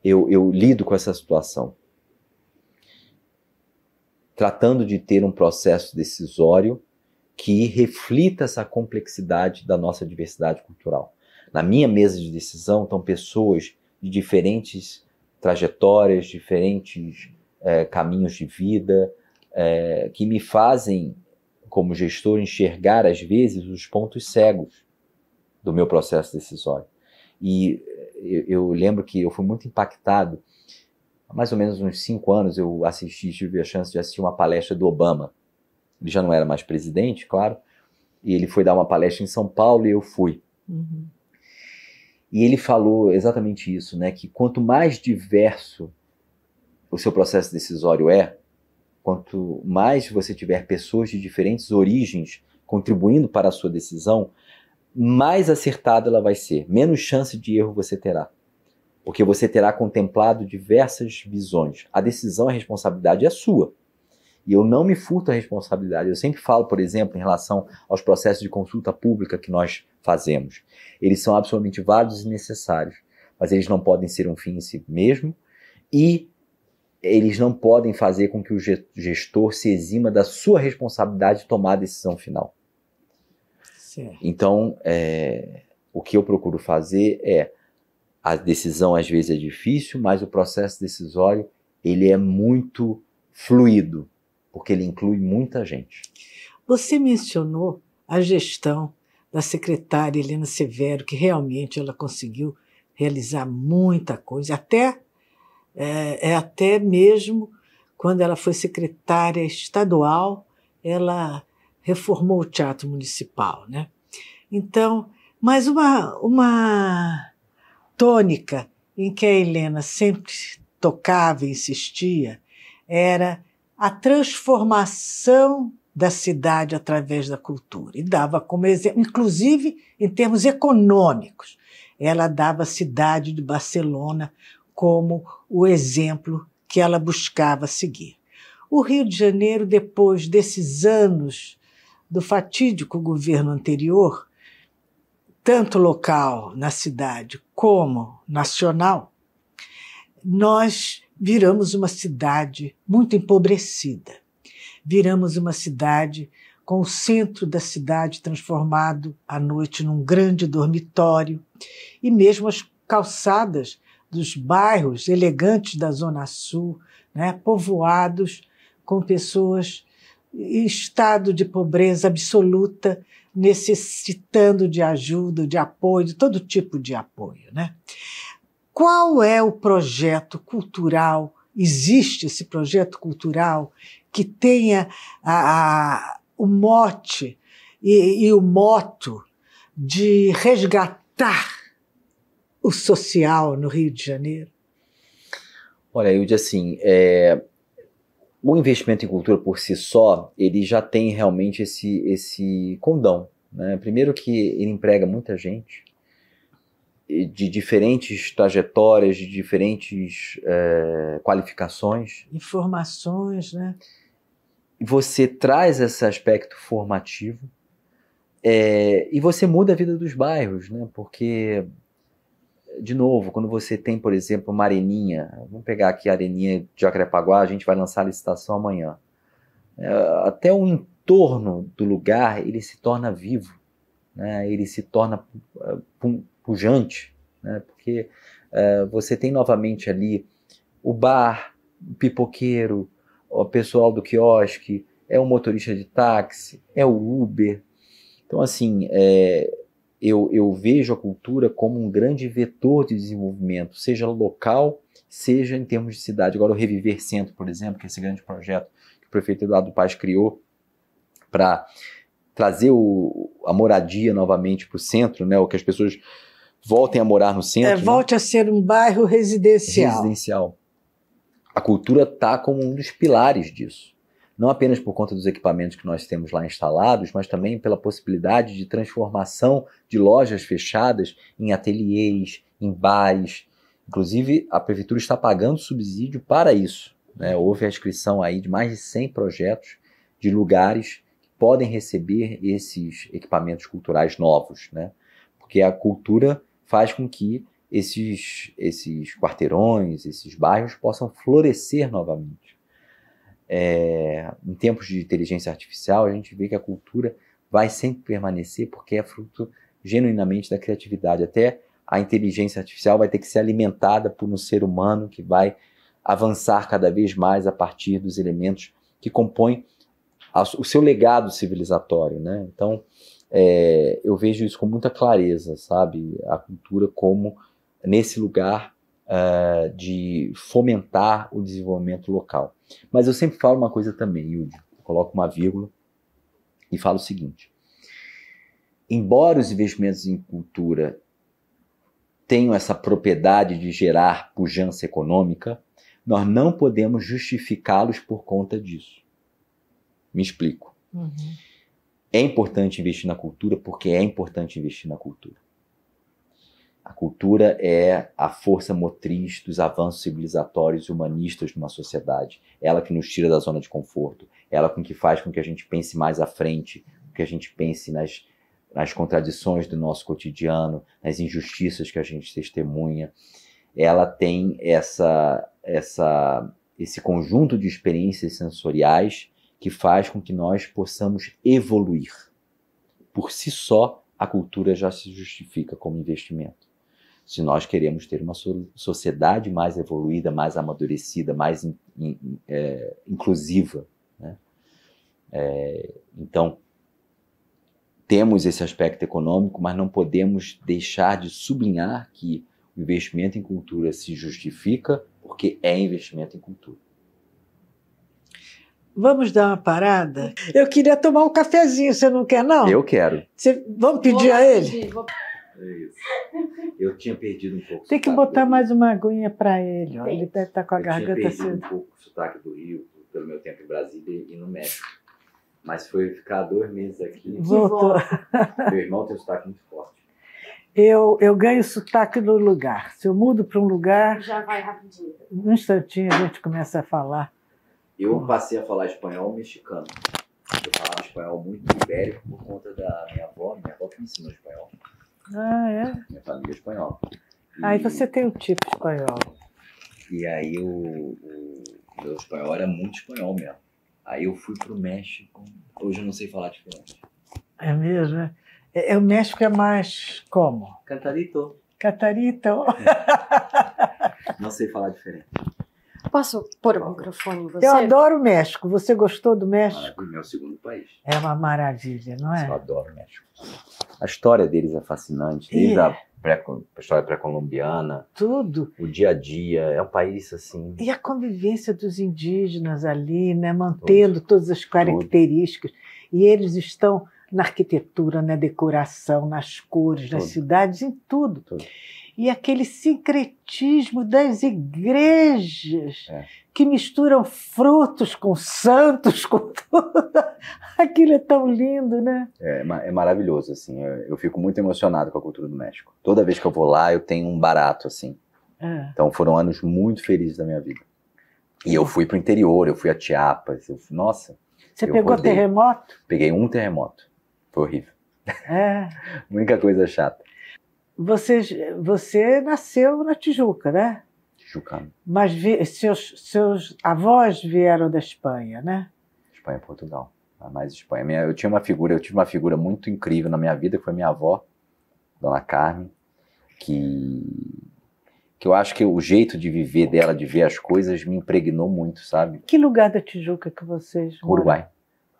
eu, eu lido com essa situação. Tratando de ter um processo decisório que reflita essa complexidade da nossa diversidade cultural. Na minha mesa de decisão estão pessoas de diferentes trajetórias, diferentes é, caminhos de vida, é, que me fazem, como gestor, enxergar às vezes os pontos cegos do meu processo decisório. E eu, eu, lembro que eu fui muito impactado. Há mais ou menos uns cinco anos eu assisti, tive a chance de assistir uma palestra do Obama. Ele já não era mais presidente, claro, e ele foi dar uma palestra em São Paulo e eu fui. Uhum. E ele falou exatamente isso, né? Que quanto mais diverso o seu processo decisório é, quanto mais você tiver pessoas de diferentes origens contribuindo para a sua decisão, mais acertada ela vai ser, menos chance de erro você terá. Porque você terá contemplado diversas visões. A decisão, a responsabilidade é sua. E eu não me furto a responsabilidade. Eu sempre falo, por exemplo, em relação aos processos de consulta pública que nós fazemos. Eles são absolutamente válidos e necessários, mas eles não podem ser um fim em si mesmo e eles não podem fazer com que o gestor se exima da sua responsabilidade de tomar a decisão final. Certo. Então, é, o que eu procuro fazer é a decisão às vezes é difícil, mas o processo decisório ele é muito fluido, porque ele inclui muita gente. Você mencionou a gestão da secretária Helena Severo, que realmente ela conseguiu realizar muita coisa, até é, é até mesmo quando ela foi secretária estadual, ela reformou o Teatro Municipal, né? Então, mas uma, uma tônica em que a Helena sempre tocava e insistia era a transformação da cidade através da cultura. E dava como exemplo, inclusive em termos econômicos, ela dava a cidade de Barcelona como o exemplo que ela buscava seguir. O Rio de Janeiro, depois desses anos do fatídico governo anterior, tanto local na cidade como nacional, nós viramos uma cidade muito empobrecida. Viramos uma cidade com o centro da cidade transformado à noite num grande dormitório e mesmo as calçadas dos bairros elegantes da Zona Sul, né, povoados com pessoas estado de pobreza absoluta, necessitando de ajuda, de apoio, de todo tipo de apoio. Né? Qual é o projeto cultural? Existe esse projeto cultural que tenha a, a, o mote e, e o moto de resgatar o social no Rio de Janeiro? Olha, Hilde, assim, é, o investimento em cultura por si só, ele já tem realmente esse, esse condão. Né? Primeiro que ele emprega muita gente, de diferentes trajetórias, de diferentes é, qualificações. Informações, né? Você traz esse aspecto formativo é, e você muda a vida dos bairros, né? Porque de novo, quando você tem, por exemplo, uma areninha, vamos pegar aqui a areninha de Jacarepaguá, a gente vai lançar a licitação amanhã. É, até o entorno do lugar, ele se torna vivo, né? ele se torna é, pujante, né? porque é, você tem novamente ali o bar, o pipoqueiro, o pessoal do quiosque, é o motorista de táxi, é o Uber. Então, assim, é, eu, eu vejo a cultura como um grande vetor de desenvolvimento, seja local, seja em termos de cidade. Agora, o Reviver Centro, por exemplo, que é esse grande projeto que o prefeito Eduardo Paz criou para trazer o, a moradia novamente para o centro, né, o que as pessoas voltem a morar no centro. É, né? volte né? a ser um bairro residencial. Residencial. A cultura está como um dos pilares disso não apenas por conta dos equipamentos que nós temos lá instalados, mas também pela possibilidade de transformação de lojas fechadas em ateliês, em bares. Inclusive, a prefeitura está pagando subsídio para isso. Né? Houve a inscrição aí de mais de 100 projetos de lugares que podem receber esses equipamentos culturais novos, né? porque a cultura faz com que esses, esses quarteirões, esses bairros possam florescer novamente. É, em tempos de inteligência artificial, a gente vê que a cultura vai sempre permanecer porque é fruto genuinamente da criatividade. Até a inteligência artificial vai ter que ser alimentada por um ser humano que vai avançar cada vez mais a partir dos elementos que compõem o seu legado civilizatório. Né? Então, é, eu vejo isso com muita clareza, sabe? A cultura como nesse lugar uh, de fomentar o desenvolvimento local. Mas eu sempre falo uma coisa também, Yudi, coloco uma vírgula e falo o seguinte: embora os investimentos em cultura tenham essa propriedade de gerar pujança econômica, nós não podemos justificá-los por conta disso. Me explico. Uhum. É importante investir na cultura porque é importante investir na cultura. A cultura é a força motriz dos avanços civilizatórios e humanistas de uma sociedade. Ela que nos tira da zona de conforto, ela com que faz com que a gente pense mais à frente, que a gente pense nas, nas contradições do nosso cotidiano, nas injustiças que a gente testemunha. Ela tem essa, essa, esse conjunto de experiências sensoriais que faz com que nós possamos evoluir. Por si só, a cultura já se justifica como investimento. Se nós queremos ter uma so sociedade mais evoluída, mais amadurecida, mais in, in, é, inclusiva. Né? É, então, temos esse aspecto econômico, mas não podemos deixar de sublinhar que o investimento em cultura se justifica porque é investimento em cultura. Vamos dar uma parada? Eu queria tomar um cafezinho, você não quer, não? Eu quero. Você, vamos pedir a ele? Pedir, vou... Eu tinha perdido um pouco. Tem que botar mais uma aguinha para ele. Ó. Ele deve estar tá com a eu garganta tinha perdido um pouco o sotaque do Rio, pelo meu tempo em Brasília e no México. Mas foi ficar dois meses aqui. Voltou. <laughs> Meu irmão tem um sotaque muito forte. Eu, eu ganho sotaque no lugar. Se eu mudo para um lugar. Já vai rapidinho. Num instantinho a gente começa a falar. Eu passei a falar espanhol mexicano. Eu falava espanhol muito ibérico por conta da minha avó. Minha avó que me ensinou espanhol. Ah, é? Minha família é espanhola. E, aí você tem o tipo espanhol. E aí o, o, meu espanhol era muito espanhol mesmo. Aí eu fui pro México. Hoje eu não sei falar diferente. É mesmo? É, é o México é mais como? Cantarito. Cantarito. não sei falar diferente. Posso pôr o microfone em você? Eu adoro o México. Você gostou do México? Maravilha, meu segundo país. É uma maravilha, não é? Eu adoro o México. A história deles é fascinante, desde a, pré, a história pré-colombiana. Tudo. O dia a dia. É um país assim. E a convivência dos indígenas ali, né? Mantendo Tudo. todas as características. Tudo. E eles estão na arquitetura, na decoração, nas cores, tudo. nas cidades, em tudo. tudo e aquele sincretismo das igrejas é. que misturam frutos com santos, com tudo. <laughs> Aquilo é tão lindo, né? É, é maravilhoso, assim. Eu, eu, fico muito emocionado com a cultura do México. Toda vez que eu vou lá, eu tenho um barato, assim. É. Então foram anos muito felizes da minha vida. E eu fui para o interior, eu fui a Chiapas. Eu, nossa. Você pegou rodei. terremoto? Peguei um terremoto. Foi horrível. É. <laughs> única coisa chata. Você, você nasceu na Tijuca, né? Tijucano. Mas vi, seus, seus avós vieram da Espanha, né? Espanha e Portugal. Mais Espanha. Minha, eu tinha uma figura, eu tive uma figura muito incrível na minha vida, que foi minha avó, Dona Carmen, que que eu acho que o jeito de viver dela, de ver as coisas, me impregnou muito, sabe? Que lugar da Tijuca que vocês Uruguai.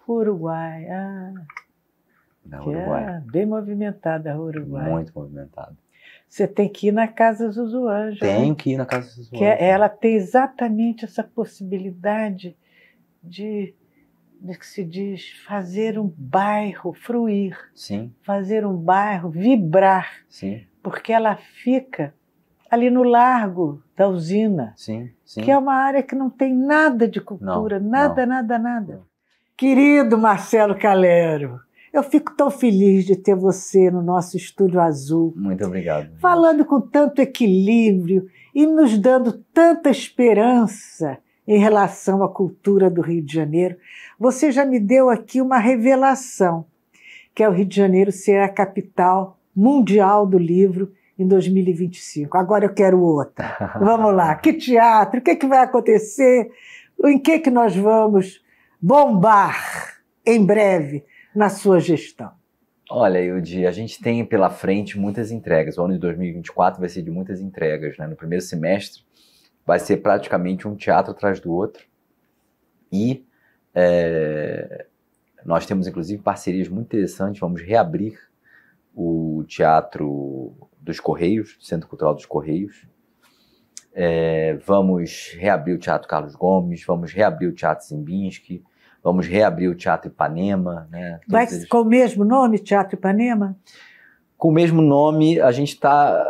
Uruguai, ah. Na Uruguai. É bem movimentada a Uruguai. Muito movimentada. Você tem que ir na Casa Zuzu Anjo. Tem que ir na Casa Zuzu Que é, ela tem exatamente essa possibilidade de, de que se diz, fazer um bairro fruir. Sim. Fazer um bairro vibrar. Sim. Porque ela fica ali no largo da usina. Sim, sim. Que é uma área que não tem nada de cultura, não, nada, não. nada, nada. Querido Marcelo Calero, eu fico tão feliz de ter você no nosso estúdio azul. Muito obrigado. Falando com tanto equilíbrio e nos dando tanta esperança em relação à cultura do Rio de Janeiro. Você já me deu aqui uma revelação, que é o Rio de Janeiro ser a capital mundial do livro em 2025. Agora eu quero outra. <laughs> Vamos lá. Que teatro? O que, é que vai acontecer? Em que, que nós vamos bombar em breve? Na sua gestão? Olha, Yudi, a gente tem pela frente muitas entregas. O ano de 2024 vai ser de muitas entregas. Né? No primeiro semestre vai ser praticamente um teatro atrás do outro. E é, nós temos, inclusive, parcerias muito interessantes. Vamos reabrir o Teatro dos Correios, Centro Cultural dos Correios. É, vamos reabrir o Teatro Carlos Gomes, vamos reabrir o Teatro Zimbinski, Vamos reabrir o Teatro Ipanema. Né? Vai eles... com o mesmo nome, Teatro Ipanema? Com o mesmo nome, a gente está.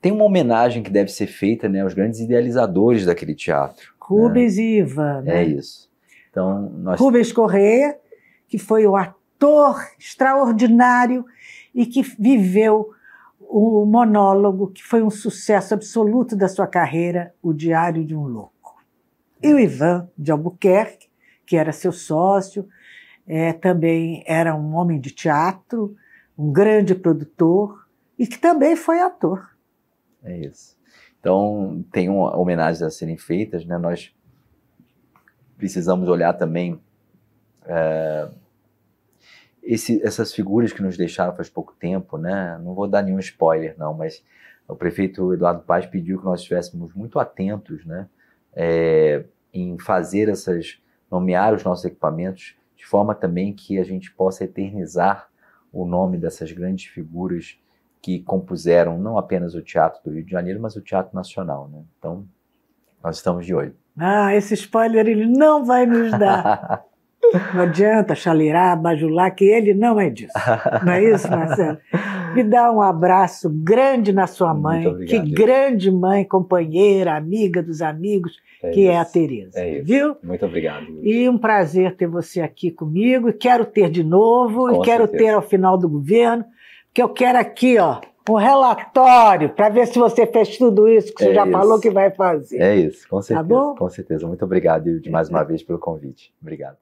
Tem uma homenagem que deve ser feita né, aos grandes idealizadores daquele teatro. Rubens né? e Ivan. Né? É isso. Então, nós... Rubens Correia, que foi o ator extraordinário e que viveu o monólogo que foi um sucesso absoluto da sua carreira, O Diário de um Louco. E o Ivan de Albuquerque, que era seu sócio, é, também era um homem de teatro, um grande produtor e que também foi ator. É isso. Então, tem homenagens a serem feitas, né? Nós precisamos olhar também é, esse, essas figuras que nos deixaram faz pouco tempo, né? Não vou dar nenhum spoiler, não, mas o prefeito Eduardo Paz pediu que nós estivéssemos muito atentos, né, é, em fazer essas, nomear os nossos equipamentos de forma também que a gente possa eternizar o nome dessas grandes figuras que compuseram não apenas o teatro do Rio de Janeiro, mas o teatro nacional, né? Então, nós estamos de olho. Ah, esse spoiler ele não vai nos dar. <laughs> Não adianta chaleirar, bajular, que ele não é disso. Não é isso, Marcelo? <laughs> Me dá um abraço grande na sua mãe. Obrigado. Que grande mãe, companheira, amiga dos amigos, É que é a isso. Tereza. É isso. Viu? Muito obrigado. E um prazer ter você aqui comigo. E quero ter de novo, Com e quero certeza. ter ao final do governo, porque eu quero aqui, ó, um relatório para ver se você fez tudo isso que você É já isso. falou que vai fazer. É isso, com certeza. bom? Com certeza. Muito obrigado, Ilde, mais uma vez pelo convite. Obrigado.